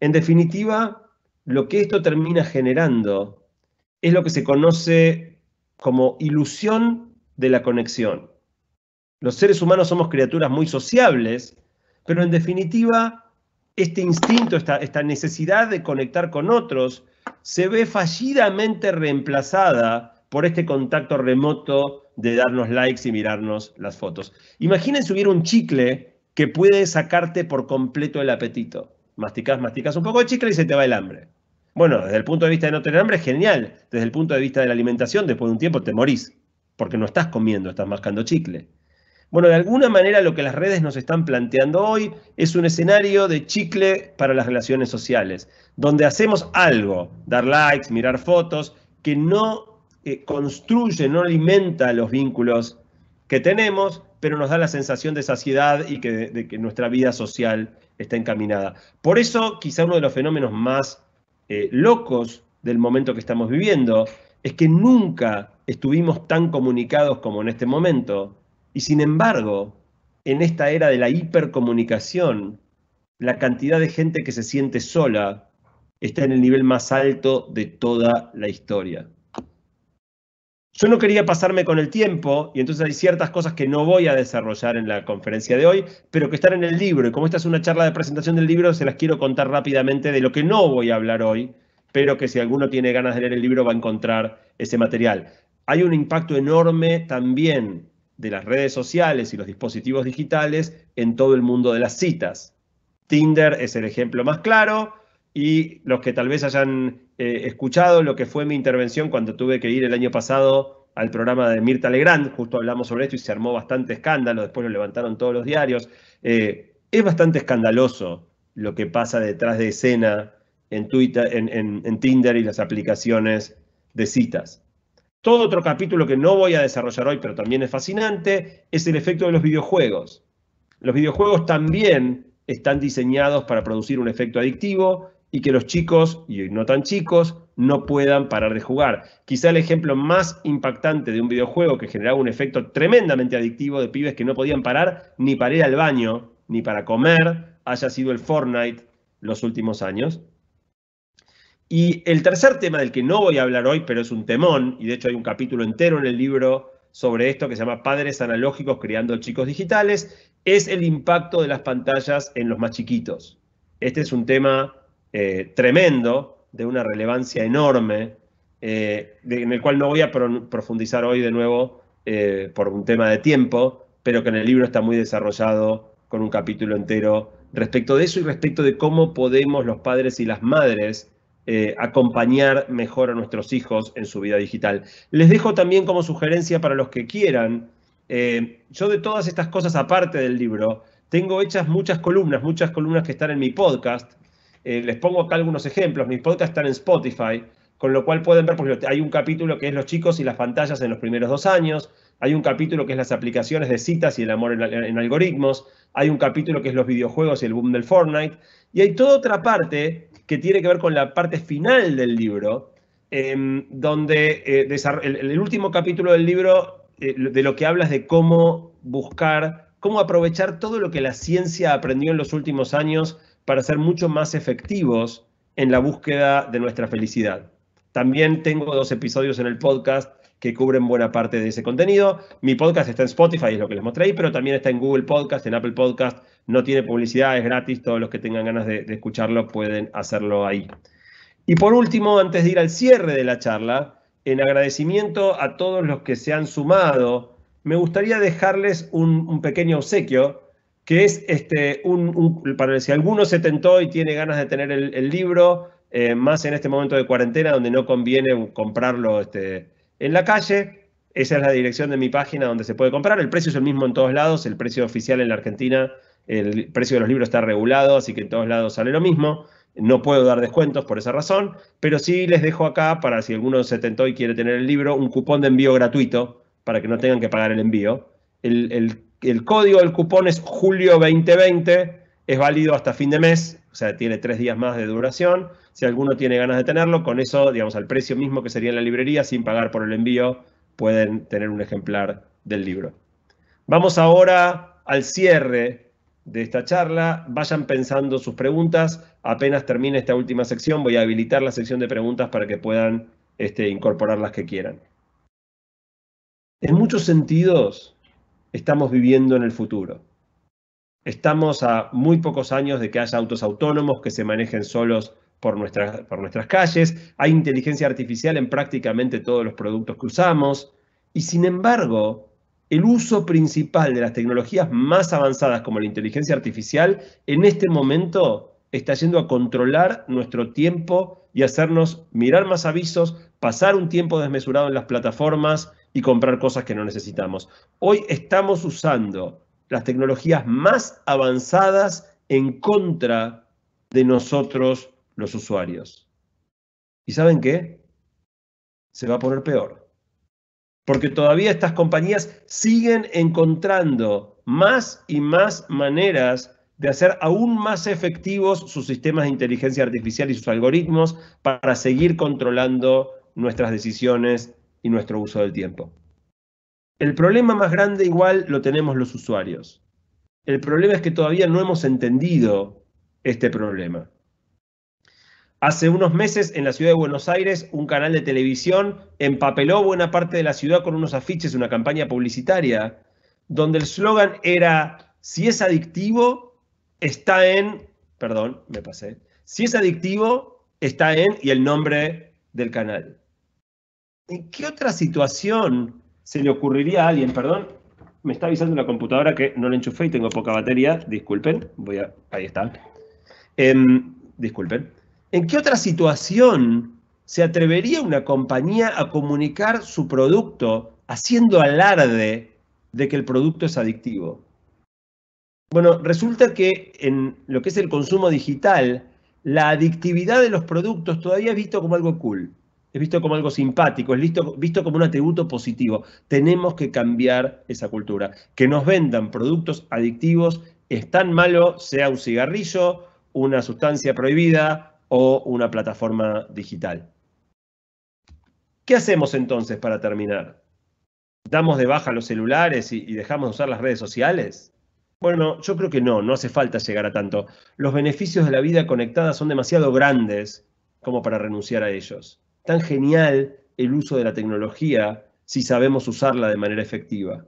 En definitiva, lo que esto termina generando es lo que se conoce como ilusión de la conexión. Los seres humanos somos criaturas muy sociables, pero en definitiva, este instinto, esta, esta necesidad de conectar con otros, se ve fallidamente reemplazada por este contacto remoto de darnos likes y mirarnos las fotos. Imaginen si hubiera un chicle que puede sacarte por completo el apetito. Masticás, masticás un poco de chicle y se te va el hambre. Bueno, desde el punto de vista de no tener hambre genial. Desde el punto de vista de la alimentación, después de un tiempo te morís, porque no estás comiendo, estás mascando chicle. Bueno, de alguna manera lo que las redes nos están planteando hoy es un escenario de chicle para las relaciones sociales, donde hacemos algo, dar likes, mirar fotos, que no construye, no alimenta los vínculos que tenemos, pero nos da la sensación de saciedad y que, de que nuestra vida social está encaminada. Por eso, quizá uno de los fenómenos más eh, locos del momento que estamos viviendo es que nunca estuvimos tan comunicados como en este momento. Y sin embargo, en esta era de la hipercomunicación, la cantidad de gente que se siente sola está en el nivel más alto de toda la historia. Yo no quería pasarme con el tiempo y entonces hay ciertas cosas que no voy a desarrollar en la conferencia de hoy, pero que están en el libro. Y como esta es una charla de presentación del libro, se las quiero contar rápidamente de lo que no voy a hablar hoy, pero que si alguno tiene ganas de leer el libro va a encontrar ese material. Hay un impacto enorme también de las redes sociales y los dispositivos digitales en todo el mundo de las citas. Tinder es el ejemplo más claro y los que tal vez hayan eh, escuchado lo que fue mi intervención cuando tuve que ir el año pasado al programa de Mirta Legrand, justo hablamos sobre esto y se armó bastante escándalo, después lo levantaron todos los diarios. Eh, es bastante escandaloso lo que pasa detrás de escena en, Tinder y las aplicaciones de citas. Todo otro capítulo que no voy a desarrollar hoy, pero también es fascinante, es el efecto de los videojuegos. Los videojuegos también están diseñados para producir un efecto adictivo y que los chicos, y no tan chicos, no puedan parar de jugar. Quizá el ejemplo más impactante de un videojuego que generaba un efecto tremendamente adictivo de pibes que no podían parar ni para ir al baño, ni para comer, haya sido el Fortnite los últimos años. Y el tercer tema del que no voy a hablar hoy, pero es un temón, y de hecho hay un capítulo entero en el libro sobre esto que se llama Padres Analógicos Creando Chicos Digitales, es el impacto de las pantallas en los más chiquitos. Este es un tema eh, tremendo, de una relevancia enorme, eh, en el cual no voy a profundizar hoy de nuevo eh, por un tema de tiempo, pero que en el libro está muy desarrollado con un capítulo entero respecto de eso y respecto de cómo podemos los padres y las madres acompañar mejor a nuestros hijos en su vida digital. Les dejo también como sugerencia para los que quieran, yo de todas estas cosas aparte del libro, tengo hechas muchas columnas, muchas columnas que están en mi podcast, eh, les pongo acá algunos ejemplos. Mis podcasts están en Spotify, con lo cual pueden ver, porque hay un capítulo que es los chicos y las pantallas en los primeros dos años. Hay un capítulo que es las aplicaciones de citas y el amor en, algoritmos. Hay un capítulo que es los videojuegos y el boom del Fortnite. Y hay toda otra parte que tiene que ver con la parte final del libro, em, donde eh, el, último capítulo del libro eh, de lo que habla es de cómo buscar, cómo aprovechar todo lo que la ciencia aprendió en los últimos años para ser mucho más efectivos en la búsqueda de nuestra felicidad. También tengo dos episodios en el podcast que cubren buena parte de ese contenido. Mi podcast está en Spotify, es lo que les mostré ahí, pero también está en Google Podcast, en Apple Podcast. No tiene publicidad, es gratis. Todos los que tengan ganas de, escucharlo pueden hacerlo ahí. Y por último, antes de ir al cierre de la charla, en agradecimiento a todos los que se han sumado, me gustaría dejarles un pequeño obsequio que es este, un, para si alguno se tentó y tiene ganas de tener el, libro, eh, más en este momento de cuarentena donde no conviene comprarlo este, en la calle, esa es la dirección de mi página donde se puede comprar. El precio es el mismo en todos lados, el precio oficial en la Argentina, el precio de los libros está regulado, así que en todos lados sale lo mismo. No puedo dar descuentos por esa razón, pero sí les dejo acá, para si alguno se tentó y quiere tener el libro, un cupón de envío gratuito para que no tengan que pagar el envío. El, el el código del cupón es julio 2020, es válido hasta fin de mes, o sea, tiene tres días más de duración. Si alguno tiene ganas de tenerlo, con eso, digamos, al precio mismo que sería en la librería, sin pagar por el envío, pueden tener un ejemplar del libro. Vamos ahora al cierre de esta charla. Vayan pensando sus preguntas. Apenas termine esta última sección, voy a habilitar la sección de preguntas para que puedan este, incorporar las que quieran. En muchos sentidos, estamos viviendo en el futuro. Estamos a muy pocos años de que haya autos autónomos que se manejen solos por nuestras, por nuestras calles, hay inteligencia artificial en prácticamente todos los productos que usamos, y sin embargo, el uso principal de las tecnologías más avanzadas como la inteligencia artificial en este momento está yendo a controlar nuestro tiempo y hacernos mirar más avisos, pasar un tiempo desmesurado en las plataformas y comprar cosas que no necesitamos. Hoy estamos usando las tecnologías más avanzadas en contra de nosotros los usuarios. ¿Y saben qué? Se va a poner peor. Porque todavía estas compañías siguen encontrando más y más maneras de hacer aún más efectivos sus sistemas de inteligencia artificial y sus algoritmos para seguir controlando nuestras decisiones y nuestro uso del tiempo. El problema más grande igual lo tenemos los usuarios. El problema es que todavía no hemos entendido este problema. Hace unos meses en la ciudad de Buenos Aires un canal de televisión empapeló buena parte de la ciudad con unos afiches, una campaña publicitaria, donde el slogan era, si es adictivo, está en, perdón, me pasé, si es adictivo, está en y el nombre del canal. ¿En qué otra situación se le ocurriría a alguien, perdón, me está avisando la computadora que no la enchufé y tengo poca batería, disculpen, voy a, ahí está. Em, disculpen. ¿En qué otra situación se atrevería una compañía a comunicar su producto haciendo alarde de que el producto es adictivo? Bueno, resulta que en lo que es el consumo digital, la adictividad de los productos todavía es visto como algo cool es visto como algo simpático, es visto, como un atributo positivo. Tenemos que cambiar esa cultura. Que nos vendan productos adictivos es tan malo, sea un cigarrillo, una sustancia prohibida o una plataforma digital. ¿Qué hacemos entonces para terminar? ¿Damos de baja los celulares y, y dejamos de usar las redes sociales? Bueno, yo creo que no, no hace falta llegar a tanto. Los beneficios de la vida conectada son demasiado grandes como para renunciar a ellos tan genial el uso de la tecnología si sabemos usarla de manera efectiva.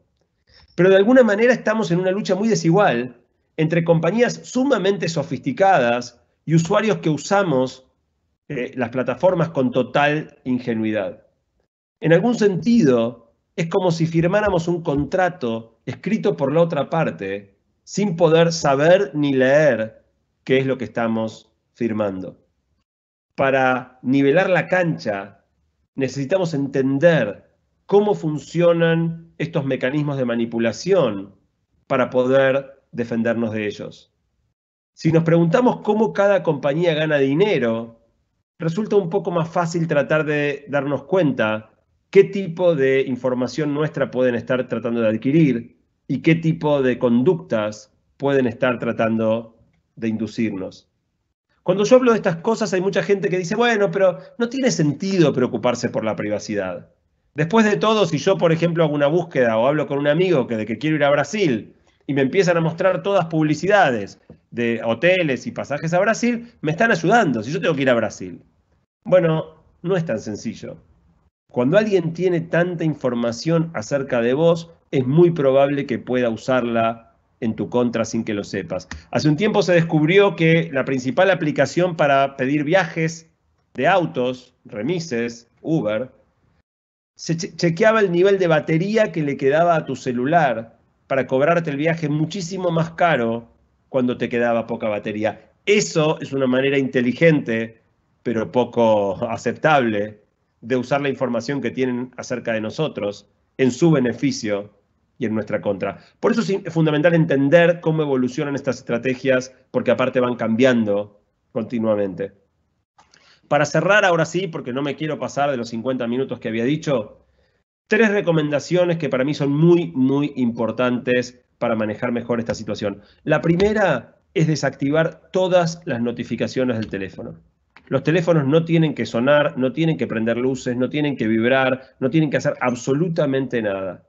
Pero de alguna manera estamos en una lucha muy desigual entre compañías sumamente sofisticadas y usuarios que usamos eh, las plataformas con total ingenuidad. En algún sentido, es como si firmáramos un contrato escrito por la otra parte sin poder saber ni leer qué es lo que estamos firmando para nivelar la cancha, necesitamos entender cómo funcionan estos mecanismos de manipulación para poder defendernos de ellos. Si nos preguntamos cómo cada compañía gana dinero, resulta un poco más fácil tratar de darnos cuenta qué tipo de información nuestra pueden estar tratando de adquirir y qué tipo de conductas pueden estar tratando de inducirnos. Cuando yo hablo de estas cosas hay mucha gente que dice, bueno, pero no tiene sentido preocuparse por la privacidad. Después de todo, si yo, por ejemplo, hago una búsqueda o hablo con un amigo que de que quiero ir a Brasil y me empiezan a mostrar todas publicidades de hoteles y pasajes a Brasil, me están ayudando si yo tengo que ir a Brasil. Bueno, no es tan sencillo. Cuando alguien tiene tanta información acerca de vos, es muy probable que pueda usarla en tu contra sin que lo sepas. Hace un tiempo se descubrió que la principal aplicación para pedir viajes de autos, remises, Uber, se chequeaba el nivel de batería que le quedaba a tu celular para cobrarte el viaje muchísimo más caro cuando te quedaba poca batería. Eso es una manera inteligente, pero poco aceptable, de usar la información que tienen acerca de nosotros en su beneficio y en nuestra contra. Por eso es fundamental entender cómo evolucionan estas estrategias, porque aparte van cambiando continuamente. Para cerrar ahora sí, porque no me quiero pasar de los 50 minutos que había dicho, tres recomendaciones que para mí son muy, muy importantes para manejar mejor esta situación. La primera es desactivar todas las notificaciones del teléfono. Los teléfonos no tienen que sonar, no tienen que prender luces, no tienen que vibrar, no tienen que hacer absolutamente nada.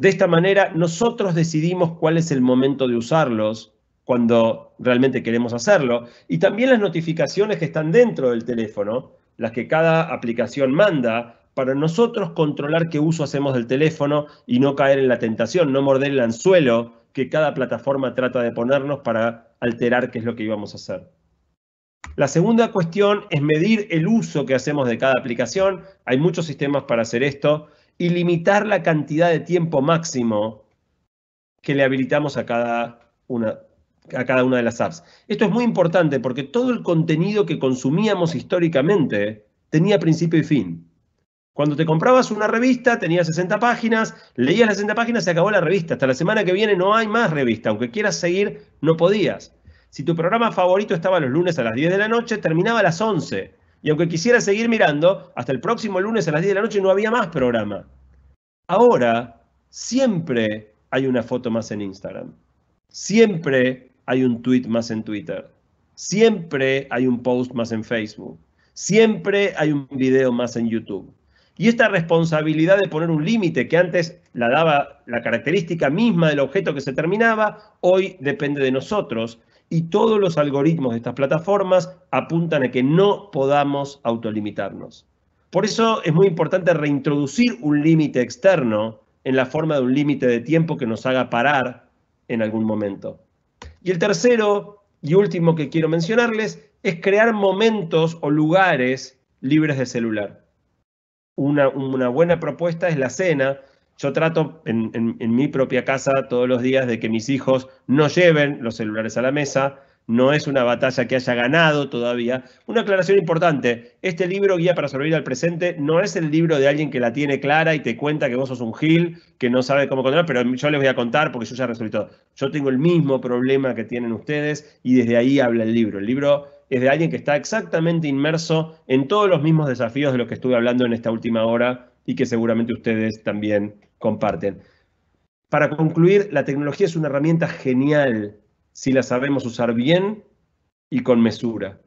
De esta manera, nosotros decidimos cuál es el momento de usarlos cuando realmente queremos hacerlo. Y también las notificaciones que están dentro del teléfono, las que cada aplicación manda, para nosotros controlar qué uso hacemos del teléfono y no caer en la tentación, no morder el anzuelo que cada plataforma trata de ponernos para alterar qué es lo que íbamos a hacer. La segunda cuestión es medir el uso que hacemos de cada aplicación. Hay muchos sistemas para hacer esto y limitar la cantidad de tiempo máximo que le habilitamos a cada una, a cada una de las apps. Esto es muy importante porque todo el contenido que consumíamos históricamente tenía principio y fin. Cuando te comprabas una revista, tenía 60 páginas, leías las 60 páginas, se acabó la revista. Hasta la semana que viene no hay más revista. Aunque quieras seguir, no podías. Si tu programa favorito estaba los lunes a las 10 de la noche, terminaba a las 11. Y aunque quisieras seguir mirando, hasta el próximo lunes a las 10 de la noche no había más programa. Ahora, siempre hay una foto más en Instagram. Siempre hay un tweet más en Twitter. Siempre hay un post más en Facebook. Siempre hay un video más en YouTube. Y esta responsabilidad de poner un límite que antes la daba la característica misma del objeto que se terminaba, hoy depende de nosotros. Y todos los algoritmos de estas plataformas apuntan a que no podamos autolimitarnos. Por eso es muy importante reintroducir un límite externo en la forma de un límite de tiempo que nos haga parar en algún momento. Y el tercero y último que quiero mencionarles es crear momentos o lugares libres de celular una, buena propuesta es la cena. Yo trato en, mi propia casa todos los días de que mis hijos no lleven los celulares a la mesa. No es una batalla que haya ganado todavía. Una aclaración importante. Este libro, Guía para sobrevivir al presente, no es el libro de alguien que la tiene clara y te cuenta que vos sos un gil, que no sabe cómo controlar, pero yo les voy a contar porque yo ya resolví todo. Yo tengo el mismo problema que tienen ustedes y desde ahí habla el libro. El libro es de alguien que está exactamente inmerso en todos los mismos desafíos de los que estuve hablando en esta última hora y que seguramente ustedes también comparten. Para concluir, la tecnología es una herramienta genial si la sabemos usar bien y con mesura.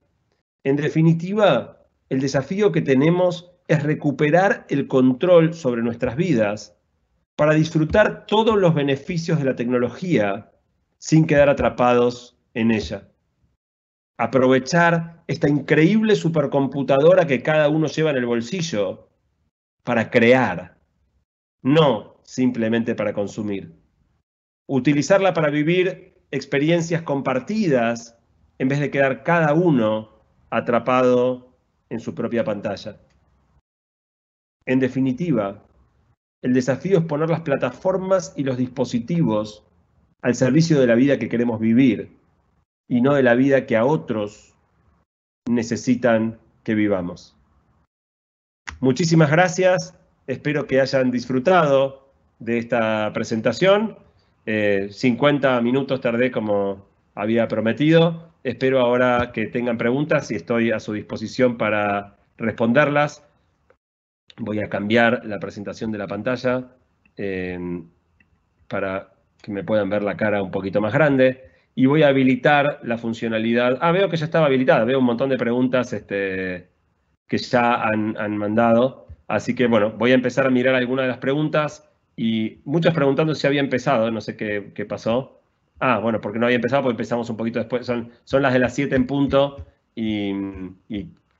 En definitiva, el desafío que tenemos es recuperar el control sobre nuestras vidas para disfrutar todos los beneficios de la tecnología sin quedar atrapados en ella aprovechar esta increíble supercomputadora que cada uno lleva en el bolsillo para crear, no simplemente para consumir. Utilizarla para vivir experiencias compartidas en vez de quedar cada uno atrapado en su propia pantalla. En definitiva, el desafío es poner las plataformas y los dispositivos al servicio de la vida que queremos vivir y no de la vida que a otros necesitan que vivamos. Muchísimas gracias, espero que hayan disfrutado de esta presentación. 50 eh, minutos tardé como había prometido. Espero ahora que tengan preguntas y estoy a su disposición para responderlas. Voy a cambiar la presentación de la pantalla eh, para que me puedan ver la cara un poquito más grande y voy a habilitar la funcionalidad. Ah, veo que ya estaba habilitada, veo un montón de preguntas este, que ya han, mandado. Así que bueno, voy a empezar a mirar algunas de las preguntas y muchos preguntando si había empezado, no sé qué, pasó. Ah, bueno, porque no había empezado, porque empezamos un poquito después. Son, son las de las 7 en punto y,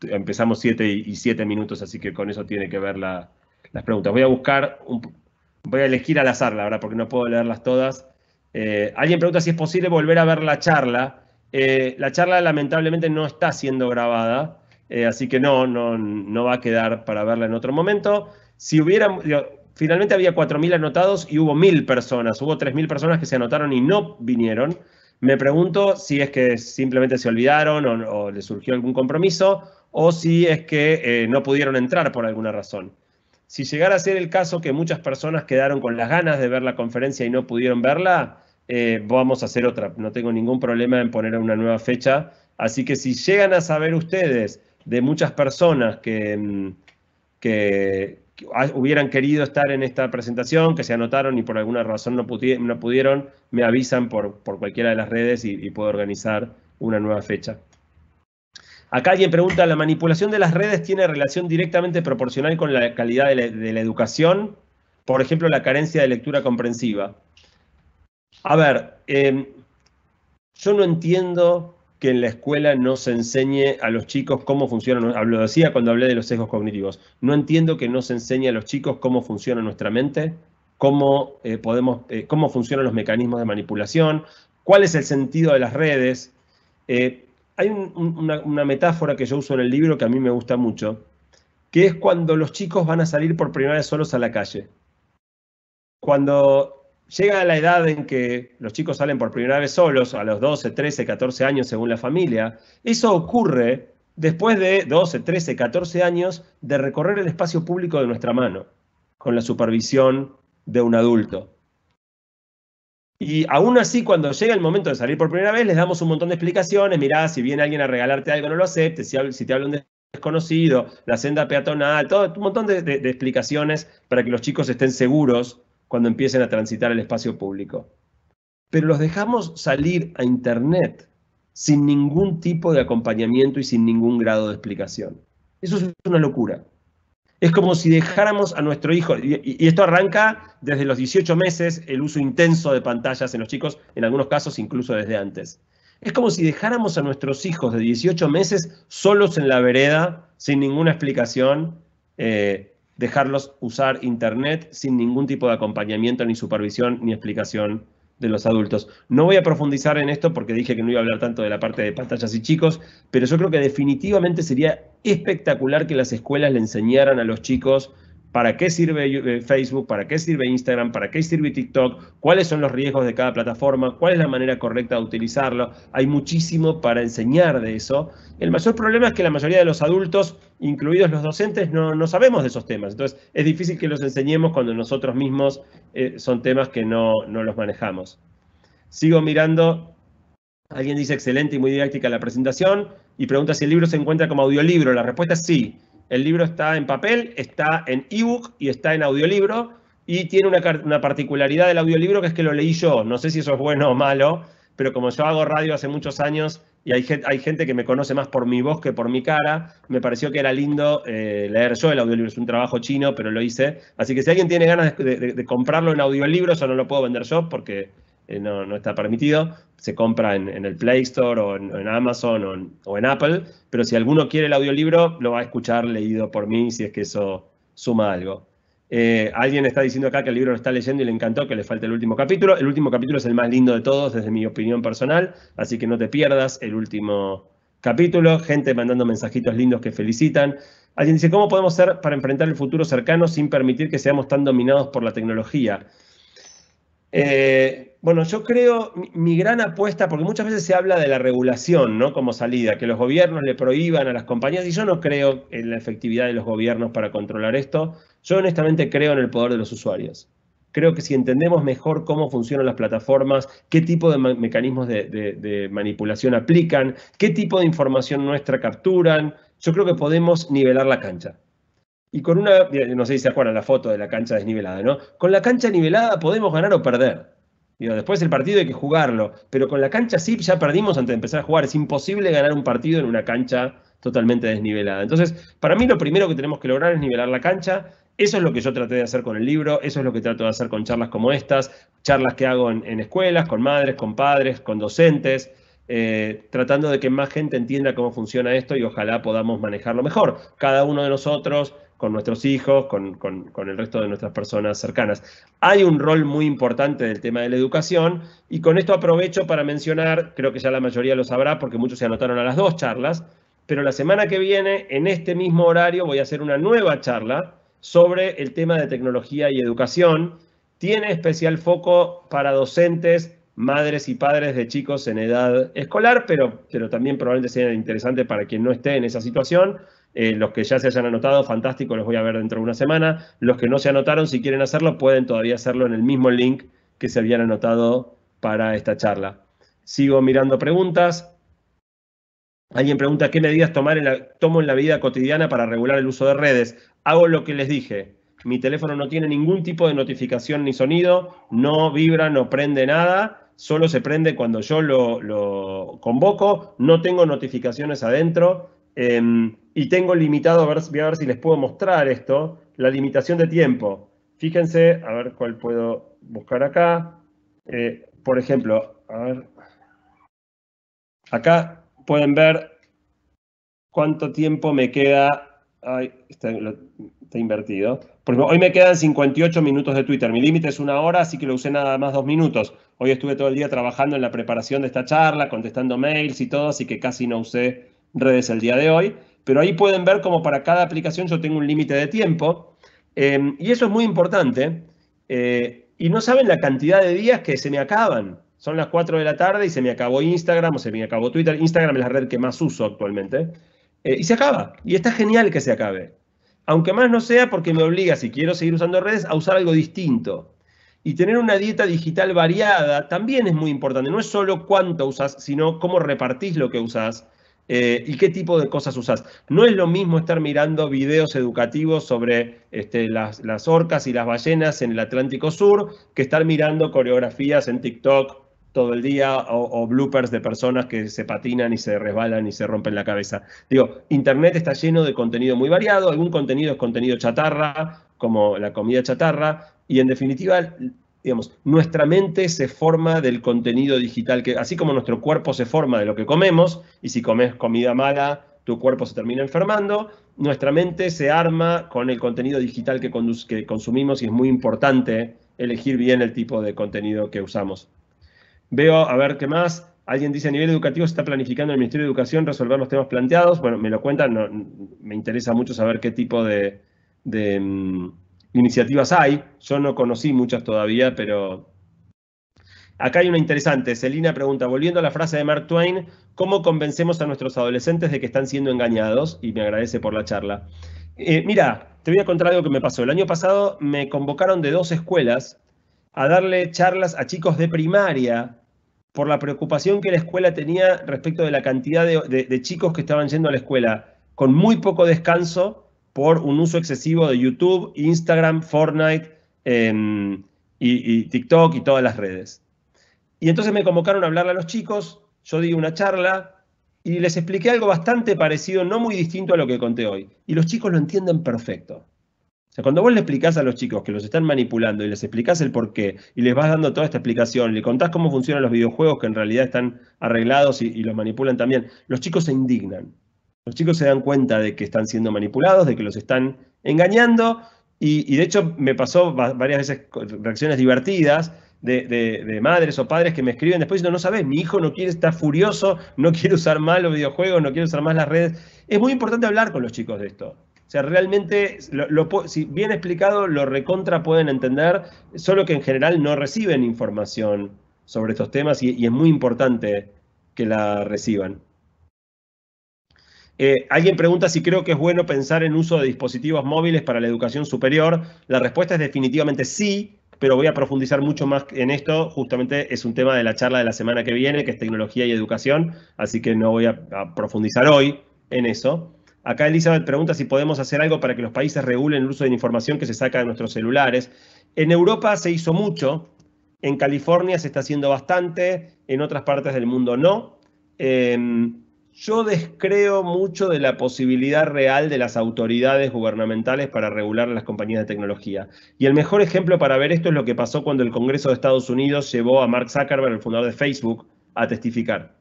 empezamos 7 y 7 minutos, así que con eso tiene que ver las preguntas. Voy a buscar, voy a elegir al azar, la verdad, porque no puedo leerlas todas. Eh, alguien pregunta si es posible volver a ver la charla. Eh, la charla lamentablemente no está siendo grabada, eh, así que no, no, no, va a quedar para verla en otro momento. Si hubiera, finalmente había 4.000 anotados y hubo 1.000 personas, hubo 3.000 personas que se anotaron y no vinieron. Me pregunto si es que simplemente se olvidaron o, o les surgió algún compromiso o si es que no pudieron entrar por alguna razón. Si llegara a ser el caso que muchas personas quedaron con las ganas de ver la conferencia y no pudieron verla, eh, vamos a hacer otra. No tengo ningún problema en poner una nueva fecha. Así que si llegan a saber ustedes de muchas personas que, mm, que, hubieran querido estar en esta presentación, que se anotaron y por alguna razón no, pudieron, me avisan por, cualquiera de las redes y puedo organizar una nueva fecha. Acá alguien pregunta, ¿la manipulación de las redes tiene relación directamente proporcional con la calidad de la, educación? Por ejemplo, la carencia de lectura comprensiva. A ver, em, yo no entiendo que en la escuela no se enseñe a los chicos cómo funcionan, lo decía cuando hablé de los sesgos cognitivos, no entiendo que no se enseñe a los chicos cómo funciona nuestra mente, cómo, eh, podemos, eh, cómo funcionan los mecanismos de manipulación, cuál es el sentido de las redes. Eh, hay una, metáfora que yo uso en el libro que a mí me gusta mucho, que es cuando los chicos van a salir por primera vez solos a la calle. Cuando llega la edad en que los chicos salen por primera vez solos, a los 12, 13, 14 años según la familia, eso ocurre después de 12, 13, 14 años de recorrer el espacio público de nuestra mano, con la supervisión de un adulto. Y aún así, cuando llega el momento de salir por primera vez, les damos un montón de explicaciones. Mirá, si viene alguien a regalarte algo, no lo aceptes. Si, te habla un desconocido, la senda peatonal, todo un montón de explicaciones para que los chicos estén seguros cuando empiecen a transitar el espacio público. Pero los dejamos salir a Internet sin ningún tipo de acompañamiento y sin ningún grado de explicación. Eso es una locura. Es como si dejáramos a nuestro hijo, y, esto arranca desde los 18 meses, el uso intenso de pantallas en los chicos, en algunos casos incluso desde antes. Es como si dejáramos a nuestros hijos de 18 meses solos en la vereda, sin ninguna explicación, eh, dejarlos usar Internet sin ningún tipo de acompañamiento, ni supervisión, ni explicación de los adultos. No voy a profundizar en esto porque dije que no iba a hablar tanto de la parte de pantallas y chicos, pero yo creo que definitivamente sería espectacular que las escuelas le enseñaran a los chicos para qué sirve eh, Facebook, para qué sirve Instagram, para qué sirve TikTok, cuáles son los riesgos de cada plataforma, cuál es la manera correcta de utilizarlo. Hay muchísimo para enseñar de eso. El mayor problema es que la mayoría de los adultos, incluidos los docentes, no, sabemos de esos temas. Entonces es difícil que los enseñemos cuando nosotros mismos eh, son temas que no, no los manejamos. Sigo mirando. Alguien dice excelente y muy didáctica la presentación y pregunta si el libro se encuentra como audiolibro. La respuesta es sí. El libro está en papel, está en ebook y está en audiolibro. Y tiene una, particularidad del audiolibro que es que lo leí yo. No sé si eso es bueno o malo, pero como yo hago radio hace muchos años y hay, hay gente que me conoce más por mi voz que por mi cara, me pareció que era lindo eh, leer yo el audiolibro. Es un trabajo chino, pero lo hice. Así que si alguien tiene ganas de, comprarlo en audiolibro, yo no lo puedo vender yo porque eh, no, está permitido. Se compra en, el Play Store o en, Amazon o en, Apple, pero si alguno quiere el audiolibro, lo va a escuchar leído por mí si es que eso suma algo. Eh, alguien está diciendo acá que el libro lo está leyendo y le encantó, que le falta el último capítulo. El último capítulo es el más lindo de todos, desde mi opinión personal, así que no te pierdas el último capítulo. Gente mandando mensajitos lindos que felicitan. Alguien dice, ¿cómo podemos ser para enfrentar el futuro cercano sin permitir que seamos tan dominados por la tecnología? Eh, bueno, yo creo, mi, gran apuesta, porque muchas veces se habla de la regulación, ¿no? Como salida, que los gobiernos le prohíban a las compañías, y yo no creo en la efectividad de los gobiernos para controlar esto. Yo honestamente creo en el poder de los usuarios. Creo que si entendemos mejor cómo funcionan las plataformas, qué tipo de mecanismos de manipulación aplican, qué tipo de información nuestra capturan, yo creo que podemos nivelar la cancha. Y con una, no sé si se acuerdan la foto de la cancha desnivelada, ¿no? Con la cancha nivelada podemos ganar o perder. Después el partido hay que jugarlo, pero con la cancha sí ya perdimos antes de empezar a jugar. Es imposible ganar un partido en una cancha totalmente desnivelada. Entonces, para mí lo primero que tenemos que lograr es nivelar la cancha. Eso es lo que yo traté de hacer con el libro, eso es lo que trato de hacer con charlas como estas, charlas que hago en, escuelas, con madres, con padres, con docentes, eh, tratando de que más gente entienda cómo funciona esto y ojalá podamos manejarlo mejor. Cada uno de nosotros con nuestros hijos, con, el resto de nuestras personas cercanas. Hay un rol muy importante del tema de la educación y con esto aprovecho para mencionar, creo que ya la mayoría lo sabrá porque muchos se anotaron a las dos charlas, pero la semana que viene, en este mismo horario, voy a hacer una nueva charla sobre el tema de tecnología y educación. Tiene especial foco para docentes, madres y padres de chicos en edad escolar, pero, pero también probablemente sea interesante para quien no esté en esa situación. Eh, los que ya se hayan anotado, fantástico, los voy a ver dentro de una semana. Los que no se anotaron, si quieren hacerlo, pueden todavía hacerlo en el mismo link que se habían anotado para esta charla. Sigo mirando preguntas. Alguien pregunta qué medidas tomar tomo en la vida cotidiana para regular el uso de redes. Hago lo que les dije. Mi teléfono no tiene ningún tipo de notificación ni sonido, no vibra, no prende nada, solo se prende cuando yo lo, convoco, no tengo notificaciones adentro, Em, y tengo limitado, a ver, voy a ver si les puedo mostrar esto, la limitación de tiempo. Fíjense, a ver cuál puedo buscar acá. Eh, por ejemplo, a ver. Acá pueden ver cuánto tiempo me queda. Ay, está, invertido. Hoy me quedan 58 minutos de Twitter. Mi límite es una hora, así que lo usé nada más dos minutos. Hoy estuve todo el día trabajando en la preparación de esta charla, contestando mails y todo, así que casi no usé redes el día de hoy, pero ahí pueden ver como para cada aplicación yo tengo un límite de tiempo. Em, y eso es muy importante. Eh, y no saben la cantidad de días que se me acaban. Son las 4 de la tarde y se me acabó Instagram o se me acabó Twitter. Instagram es la red que más uso actualmente. Eh, y se acaba. Y está genial que se acabe. Aunque más no sea porque me obliga, si quiero seguir usando redes, a usar algo distinto. Y tener una dieta digital variada también es muy importante. No es solo cuánto usas, sino cómo repartís lo que usás eh, y qué tipo de cosas usás. No es lo mismo estar mirando videos educativos sobre este, las, orcas y las ballenas en el Atlántico Sur que estar mirando coreografías en TikTok todo el día o, bloopers de personas que se patinan y se resbalan y se rompen la cabeza. Digo, Internet está lleno de contenido muy variado, algún contenido es contenido chatarra, como la comida chatarra, y en definitiva, digamos, nuestra mente se forma del contenido digital, que así como nuestro cuerpo se forma de lo que comemos, y si comes comida mala, tu cuerpo se termina enfermando, nuestra mente se arma con el contenido digital que, que consumimos y es muy importante elegir bien el tipo de contenido que usamos. Veo, a ver qué más. Alguien dice, a nivel educativo se está planificando el Ministerio de Educación resolver los temas planteados. Bueno, me lo cuentan, me interesa mucho saber qué tipo de, mm, iniciativas hay. Yo no conocí muchas todavía, pero acá hay una interesante. Celina pregunta, volviendo a la frase de Mark Twain, ¿cómo convencemos a nuestros adolescentes de que están siendo engañados? Y me agradece por la charla. Eh, mira, te voy a contar algo que me pasó. El año pasado me convocaron de dos escuelas a darle charlas a chicos de primaria por la preocupación que la escuela tenía respecto de la cantidad de, chicos que estaban yendo a la escuela con muy poco descanso por un uso excesivo de YouTube, Instagram, Fortnite em, y, TikTok y todas las redes. Y entonces me convocaron a hablarle a los chicos, yo di una charla y les expliqué algo bastante parecido, no muy distinto a lo que conté hoy. Y los chicos lo entienden perfecto. O sea, cuando vos le explicás a los chicos que los están manipulando y les explicás el por qué y les vas dando toda esta explicación, le contás cómo funcionan los videojuegos que en realidad están arreglados y, los manipulan también, los chicos se indignan. Los chicos se dan cuenta de que están siendo manipulados, de que los están engañando y, de hecho me pasó varias veces reacciones divertidas de, madres o padres que me escriben después diciendo, no sabes, mi hijo no quiere, estar furioso, no quiere usar más los videojuegos, no quiere usar más las redes. Es muy importante hablar con los chicos de esto. O sea, realmente, si bien explicado, lo recontra pueden entender, solo que en general no reciben información sobre estos temas y, es muy importante que la reciban. Eh, alguien pregunta si creo que es bueno pensar en uso de dispositivos móviles para la educación superior. La respuesta es definitivamente sí, pero voy a profundizar mucho más en esto. Justamente es un tema de la charla de la semana que viene, que es tecnología y educación, así que no voy a profundizar hoy en eso. Acá Elizabeth pregunta si podemos hacer algo para que los países regulen el uso de la información que se saca de nuestros celulares. En Europa se hizo mucho, en California se está haciendo bastante, en otras partes del mundo no. Em, yo descreo mucho de la posibilidad real de las autoridades gubernamentales para regular las compañías de tecnología. Y el mejor ejemplo para ver esto es lo que pasó cuando el Congreso de Estados Unidos llevó a Mark Zuckerberg, el fundador de Facebook, a testificar.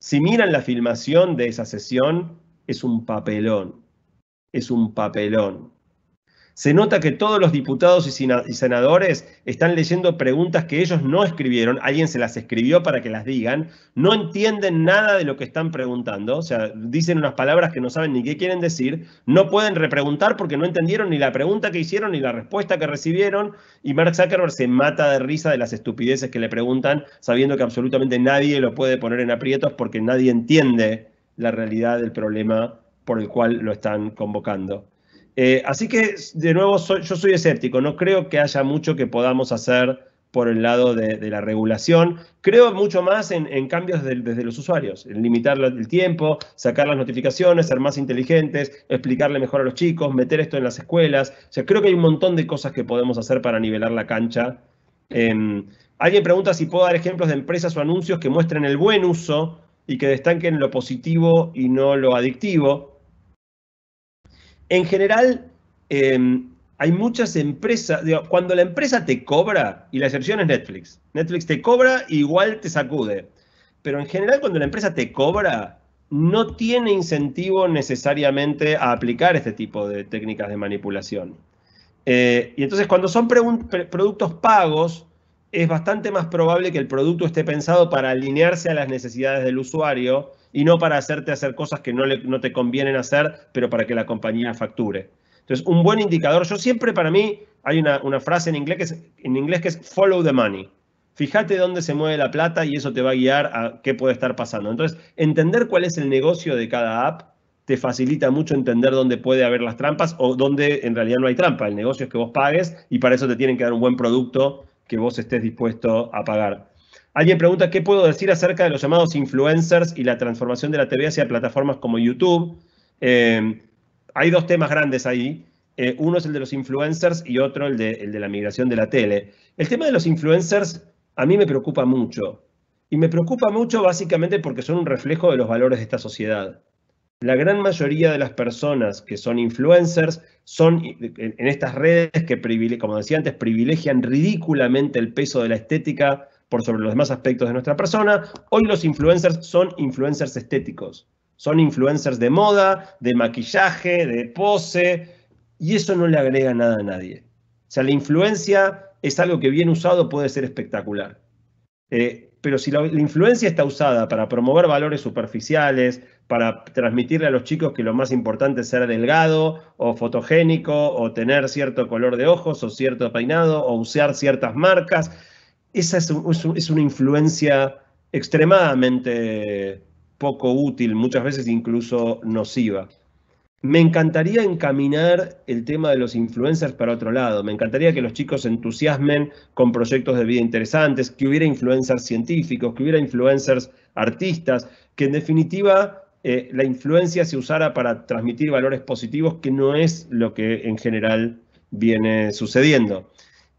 Si miran la filmación de esa sesión, es un papelón, es un papelón. Se nota que todos los diputados y senadores están leyendo preguntas que ellos no escribieron, alguien se las escribió para que las digan, no entienden nada de lo que están preguntando, o sea, dicen unas palabras que no saben ni qué quieren decir, no pueden repreguntar porque no entendieron ni la pregunta que hicieron ni la respuesta que recibieron, y Mark Zuckerberg se mata de risa de las estupideces que le preguntan, sabiendo que absolutamente nadie lo puede poner en aprietos porque nadie entiende la realidad del problema por el cual lo están convocando. Eh, así que, de nuevo, yo soy escéptico, no creo que haya mucho que podamos hacer por el lado de, la regulación. Creo mucho más en, cambios desde los usuarios, en limitar el tiempo, sacar las notificaciones, ser más inteligentes, explicarle mejor a los chicos, meter esto en las escuelas. Creo que hay un montón de cosas que podemos hacer para nivelar la cancha. Em, alguien pregunta si puedo dar ejemplos de empresas o anuncios que muestren el buen uso y que destaquen lo positivo y no lo adictivo. En general, em, hay muchas empresas, cuando la empresa te cobra, y la excepción es Netflix, Netflix te cobra igual te sacude, pero en general cuando la empresa te cobra, no tiene incentivo necesariamente a aplicar este tipo de técnicas de manipulación. Eh, y entonces cuando son productos pagos, es bastante más probable que el producto esté pensado para alinearse a las necesidades del usuario y no para hacerte hacer cosas que no, te convienen hacer, pero para que la compañía facture. Entonces, un buen indicador, yo siempre para mí hay una, frase en inglés, que es, en inglés que es follow the money. Fíjate dónde se mueve la plata y eso te va a guiar a qué puede estar pasando. Entonces, entender cuál es el negocio de cada app te facilita mucho entender dónde puede haber las trampas o dónde en realidad no hay trampa. El negocio es que vos pagues y para eso te tienen que dar un buen producto que vos estés dispuesto a pagar. Alguien pregunta qué puedo decir acerca de los llamados influencers y la transformación de la TV hacia plataformas como YouTube. Eh, hay dos temas grandes ahí. Eh, uno es el de los influencers y otro el de, el de la migración de la tele. El tema de los influencers a mí me preocupa mucho. Y me preocupa mucho básicamente porque son un reflejo de los valores de esta sociedad la gran mayoría de las personas que son influencers son en estas redes que, como decía antes, privilegian ridículamente el peso de la estética por sobre los demás aspectos de nuestra persona. Hoy los influencers son influencers estéticos. Son influencers de moda, de maquillaje, de pose, y eso no le agrega nada a nadie. O sea, la influencia es algo que bien usado puede ser espectacular. Eh, pero si la, influencia está usada para promover valores superficiales, para transmitirle a los chicos que lo más importante es ser delgado o fotogénico o tener cierto color de ojos o cierto peinado o usar ciertas marcas, esa es, una influencia extremadamente poco útil, muchas veces incluso nociva. Me encantaría encaminar el tema de los influencers para otro lado. Me encantaría que los chicos se entusiasmen con proyectos de vida interesantes, que hubiera influencers científicos, que hubiera influencers artistas, que en definitiva eh, la influencia se usara para transmitir valores positivos, que no es lo que en general viene sucediendo.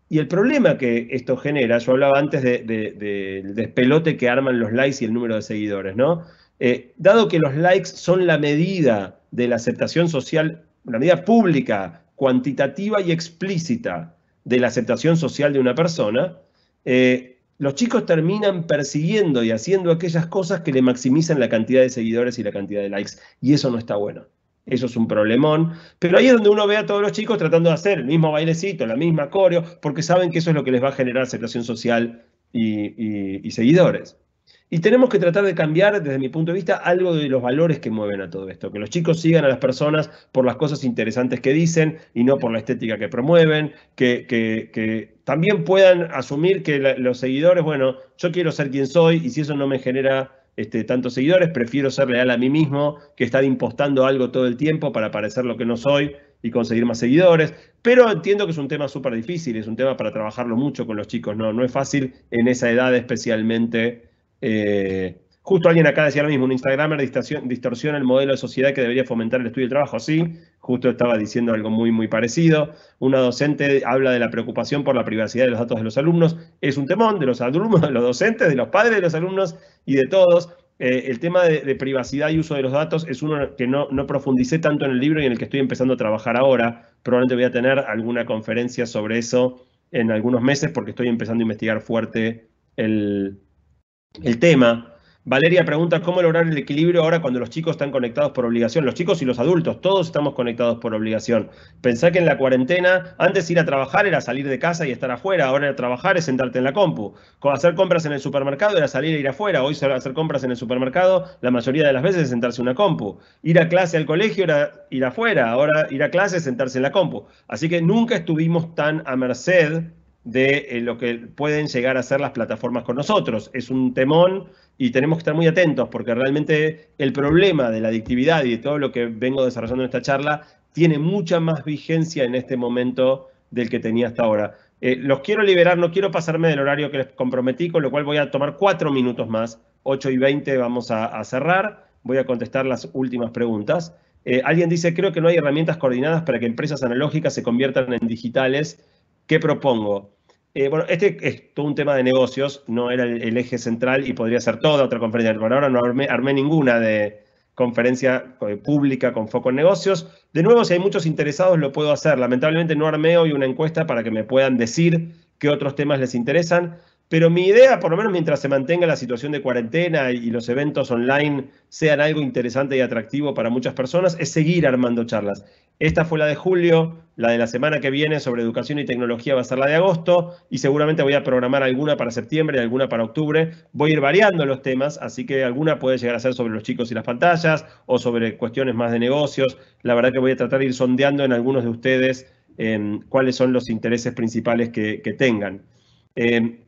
Y el problema que esto genera, yo hablaba antes del despelote que arman los likes y el número de seguidores, ¿no? Eh, dado que los likes son la medida de la aceptación social, una medida pública, cuantitativa y explícita de la aceptación social de una persona, eh, los chicos terminan persiguiendo y haciendo aquellas cosas que le maximizan la cantidad de seguidores y la cantidad de likes. Y eso no está bueno. Eso es un problemón. Pero ahí es donde uno ve a todos los chicos tratando de hacer el mismo bailecito, la misma coreo, porque saben que eso es lo que les va a generar aceptación social y seguidores. Y tenemos que tratar de cambiar, desde mi punto de vista, algo de los valores que mueven a todo esto. Que los chicos sigan a las personas por las cosas interesantes que dicen y no por la estética que promueven. Que, también puedan asumir que los seguidores, bueno, yo quiero ser quien soy y si eso no me genera este, tantos seguidores, prefiero ser leal a mí mismo que estar impostando algo todo el tiempo para parecer lo que no soy y conseguir más seguidores. Pero entiendo que es un tema súper difícil, es un tema para trabajarlo mucho con los chicos. No, no es fácil en esa edad especialmente eh, justo alguien acá decía lo mismo, un Instagramer distorsiona el modelo de sociedad que debería fomentar el estudio y el trabajo. Sí, justo estaba diciendo algo muy, muy parecido. Una docente habla de la preocupación por la privacidad de los datos de los alumnos. Es un temón de los alumnos, de los docentes, de los padres de los alumnos y de todos. Eh, el tema de, privacidad y uso de los datos es uno que no, no profundicé tanto en el libro y en el que estoy empezando a trabajar ahora. Probablemente voy a tener alguna conferencia sobre eso en algunos meses porque estoy empezando a investigar fuerte el, el tema. Valeria pregunta cómo lograr el equilibrio ahora cuando los chicos están conectados por obligación. Los chicos y los adultos, todos estamos conectados por obligación. Pensá que en la cuarentena, antes ir a trabajar era salir de casa y estar afuera, ahora trabajar es sentarte en la compu. Hacer compras en el supermercado era salir e ir afuera, hoy hacer compras en el supermercado la mayoría de las veces es sentarse en una compu. Ir a clase al colegio era ir afuera, ahora ir a clase es sentarse en la compu. Así que nunca estuvimos tan a merced de eh, lo que pueden llegar a ser las plataformas con nosotros. Es un temón y tenemos que estar muy atentos porque realmente el problema de la adictividad y de todo lo que vengo desarrollando en esta charla tiene mucha más vigencia en este momento del que tenía hasta ahora. Eh, los quiero liberar, no quiero pasarme del horario que les comprometí, con lo cual voy a tomar cuatro minutos más. 8 y 20 vamos a, cerrar. Voy a contestar las últimas preguntas. Eh, alguien dice, creo que no hay herramientas coordinadas para que empresas analógicas se conviertan en digitales. ¿Qué propongo? Eh, bueno, este es todo un tema de negocios, no era el, eje central y podría ser toda otra conferencia. Por ahora no armé, ninguna de conferencia eh, pública con foco en negocios. De nuevo, si hay muchos interesados, lo puedo hacer. Lamentablemente no armé hoy una encuesta para que me puedan decir qué otros temas les interesan. Pero mi idea, por lo menos mientras se mantenga la situación de cuarentena y los eventos online sean algo interesante y atractivo para muchas personas, es seguir armando charlas. Esta fue la de julio, la de la semana que viene sobre educación y tecnología va a ser la de agosto y seguramente voy a programar alguna para septiembre y alguna para octubre. Voy a ir variando los temas, así que alguna puede llegar a ser sobre los chicos y las pantallas o sobre cuestiones más de negocios. La verdad que voy a tratar de ir sondeando en algunos de ustedes em, cuáles son los intereses principales que, tengan. Em,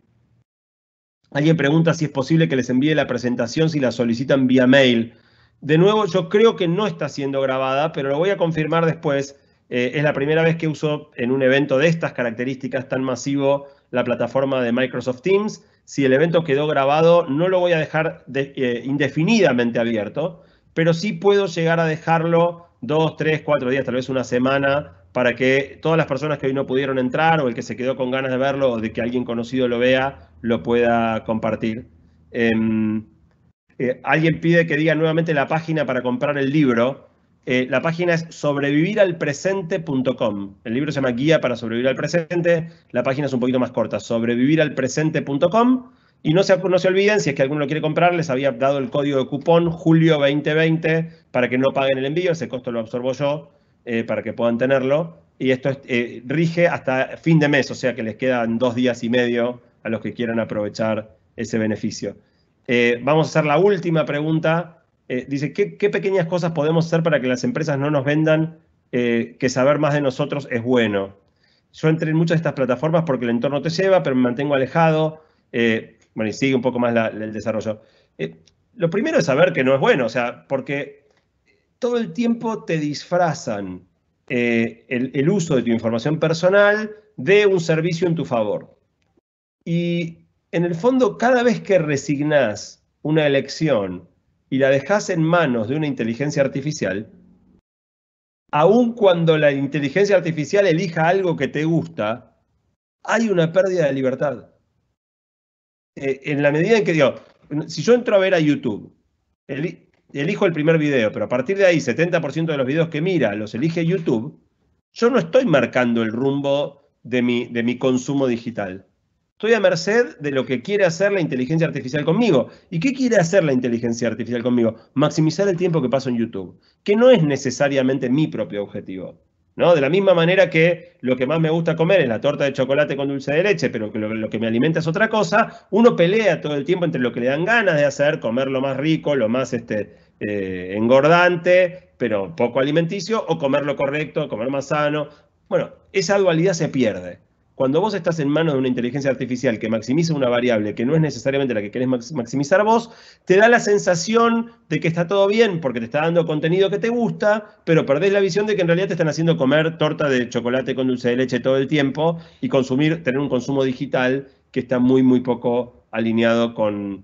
alguien pregunta si es posible que les envíe la presentación si la solicitan vía mail. De nuevo, yo creo que no está siendo grabada, pero lo voy a confirmar después. Eh, es la primera vez que uso en un evento de estas características tan masivo la plataforma de Microsoft Teams. Si el evento quedó grabado, no lo voy a dejar eh, indefinidamente abierto, pero sí puedo llegar a dejarlo dos, tres, cuatro días, tal vez una semana, para que todas las personas que hoy no pudieron entrar o el que se quedó con ganas de verlo o de que alguien conocido lo vea, lo pueda compartir. Em, eh, alguien pide que diga nuevamente la página para comprar el libro. Eh, la página es sobreviviralpresente.com. El libro se llama Guía para sobrevivir al presente. La página es un poquito más corta, sobreviviralpresente.com. Y no se, no se olviden, si es que alguno lo quiere comprar, les había dado el código de cupón julio 2020 para que no paguen el envío. Ese costo lo absorbo yo eh, para que puedan tenerlo. Y esto rige hasta fin de mes, o sea que les quedan dos días y medio a los que quieran aprovechar ese beneficio. Eh, vamos a hacer la última pregunta. Eh, dice, ¿qué, pequeñas cosas podemos hacer para que las empresas no nos vendan eh, que saber más de nosotros es bueno? Yo entré en muchas de estas plataformas porque el entorno te lleva, pero me mantengo alejado. bueno, y sigue un poco más el desarrollo. lo primero es saber que no es bueno, o sea, porque todo el tiempo te disfrazan el, el uso de tu información personal de un servicio en tu favor. Y en el fondo, cada vez que resignás una elección y la dejas en manos de una inteligencia artificial, aun cuando la inteligencia artificial elija algo que te gusta, hay una pérdida de libertad. Eh, en la medida en que, digo, si yo entro a ver a YouTube, elijo el primer video, pero a partir de ahí 70% de los videos que mira los elige YouTube, yo no estoy marcando el rumbo de mi, de mi consumo digital. Estoy a merced de lo que quiere hacer la inteligencia artificial conmigo. ¿Y qué quiere hacer la inteligencia artificial conmigo? Maximizar el tiempo que paso en YouTube, que no es necesariamente mi propio objetivo. ¿no? De la misma manera que lo que más me gusta comer es la torta de chocolate con dulce de leche, pero lo, que me alimenta es otra cosa, uno pelea todo el tiempo entre lo que le dan ganas de hacer, comer lo más rico, lo más este, eh, engordante, pero poco alimenticio, o comer lo correcto, comer más sano. Bueno, esa dualidad se pierde. Cuando vos estás en manos de una inteligencia artificial que maximiza una variable que no es necesariamente la que querés maximizar vos, te da la sensación de que está todo bien porque te está dando contenido que te gusta, pero perdés la visión de que en realidad te están haciendo comer torta de chocolate con dulce de leche todo el tiempo y consumir, tener un consumo digital que está muy, muy poco alineado con,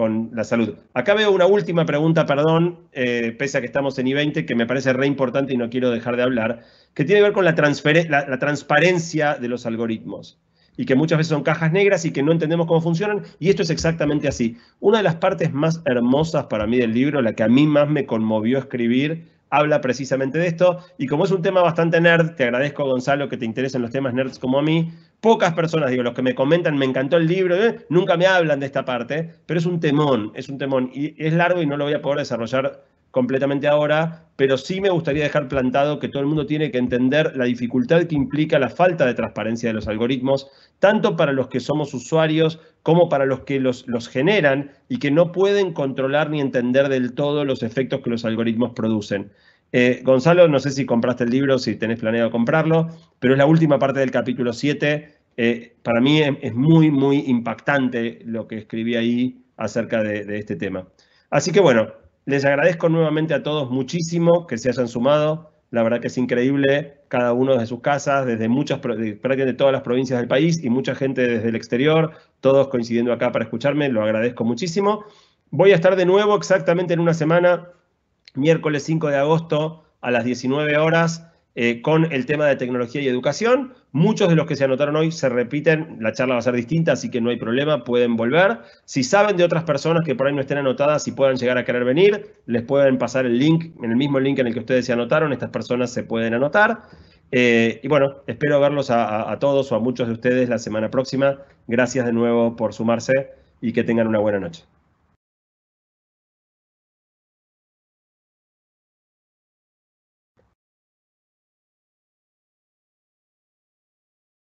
con la salud. Acá veo una última pregunta, perdón, eh, pese a que estamos en I-20, que me parece re importante y no quiero dejar de hablar, que tiene que ver con la, la, transparencia de los algoritmos y que muchas veces son cajas negras y que no entendemos cómo funcionan, y esto es exactamente así. Una de las partes más hermosas para mí del libro, la que a mí más me conmovió escribir, habla precisamente de esto, y como es un tema bastante nerd, te agradezco Gonzalo que te interesen los temas nerds como a mí, pocas personas, digo, los que me comentan, me encantó el libro, ¿eh? nunca me hablan de esta parte, pero es un temón, es un temón, y es largo y no lo voy a poder desarrollar completamente ahora, pero sí me gustaría dejar plantado que todo el mundo tiene que entender la dificultad que implica la falta de transparencia de los algoritmos, tanto para los que somos usuarios como para los que los, los generan y que no pueden controlar ni entender del todo los efectos que los algoritmos producen. Eh, Gonzalo, no sé si compraste el libro, si tenés planeado comprarlo, pero es la última parte del capítulo 7. Eh, para mí es, muy, muy impactante lo que escribí ahí acerca de este tema. Así que bueno, les agradezco nuevamente a todos muchísimo que se hayan sumado. La verdad que es increíble, cada uno desde sus casas, desde muchas, prácticamente todas las provincias del país y mucha gente desde el exterior, todos coincidiendo acá para escucharme, lo agradezco muchísimo. Voy a estar de nuevo exactamente en una semana, miércoles 5 de agosto a las 19 horas, eh, con el tema de tecnología y educación. Muchos de los que se anotaron hoy se repiten, la charla va a ser distinta, así que no hay problema, pueden volver. Si saben de otras personas que por ahí no estén anotadas y puedan llegar a querer venir, les pueden pasar el link, en el mismo link en el que ustedes se anotaron, estas personas se pueden anotar. Eh, y bueno, espero verlos a todos o a muchos de ustedes la semana próxima. Gracias de nuevo por sumarse y que tengan una buena noche.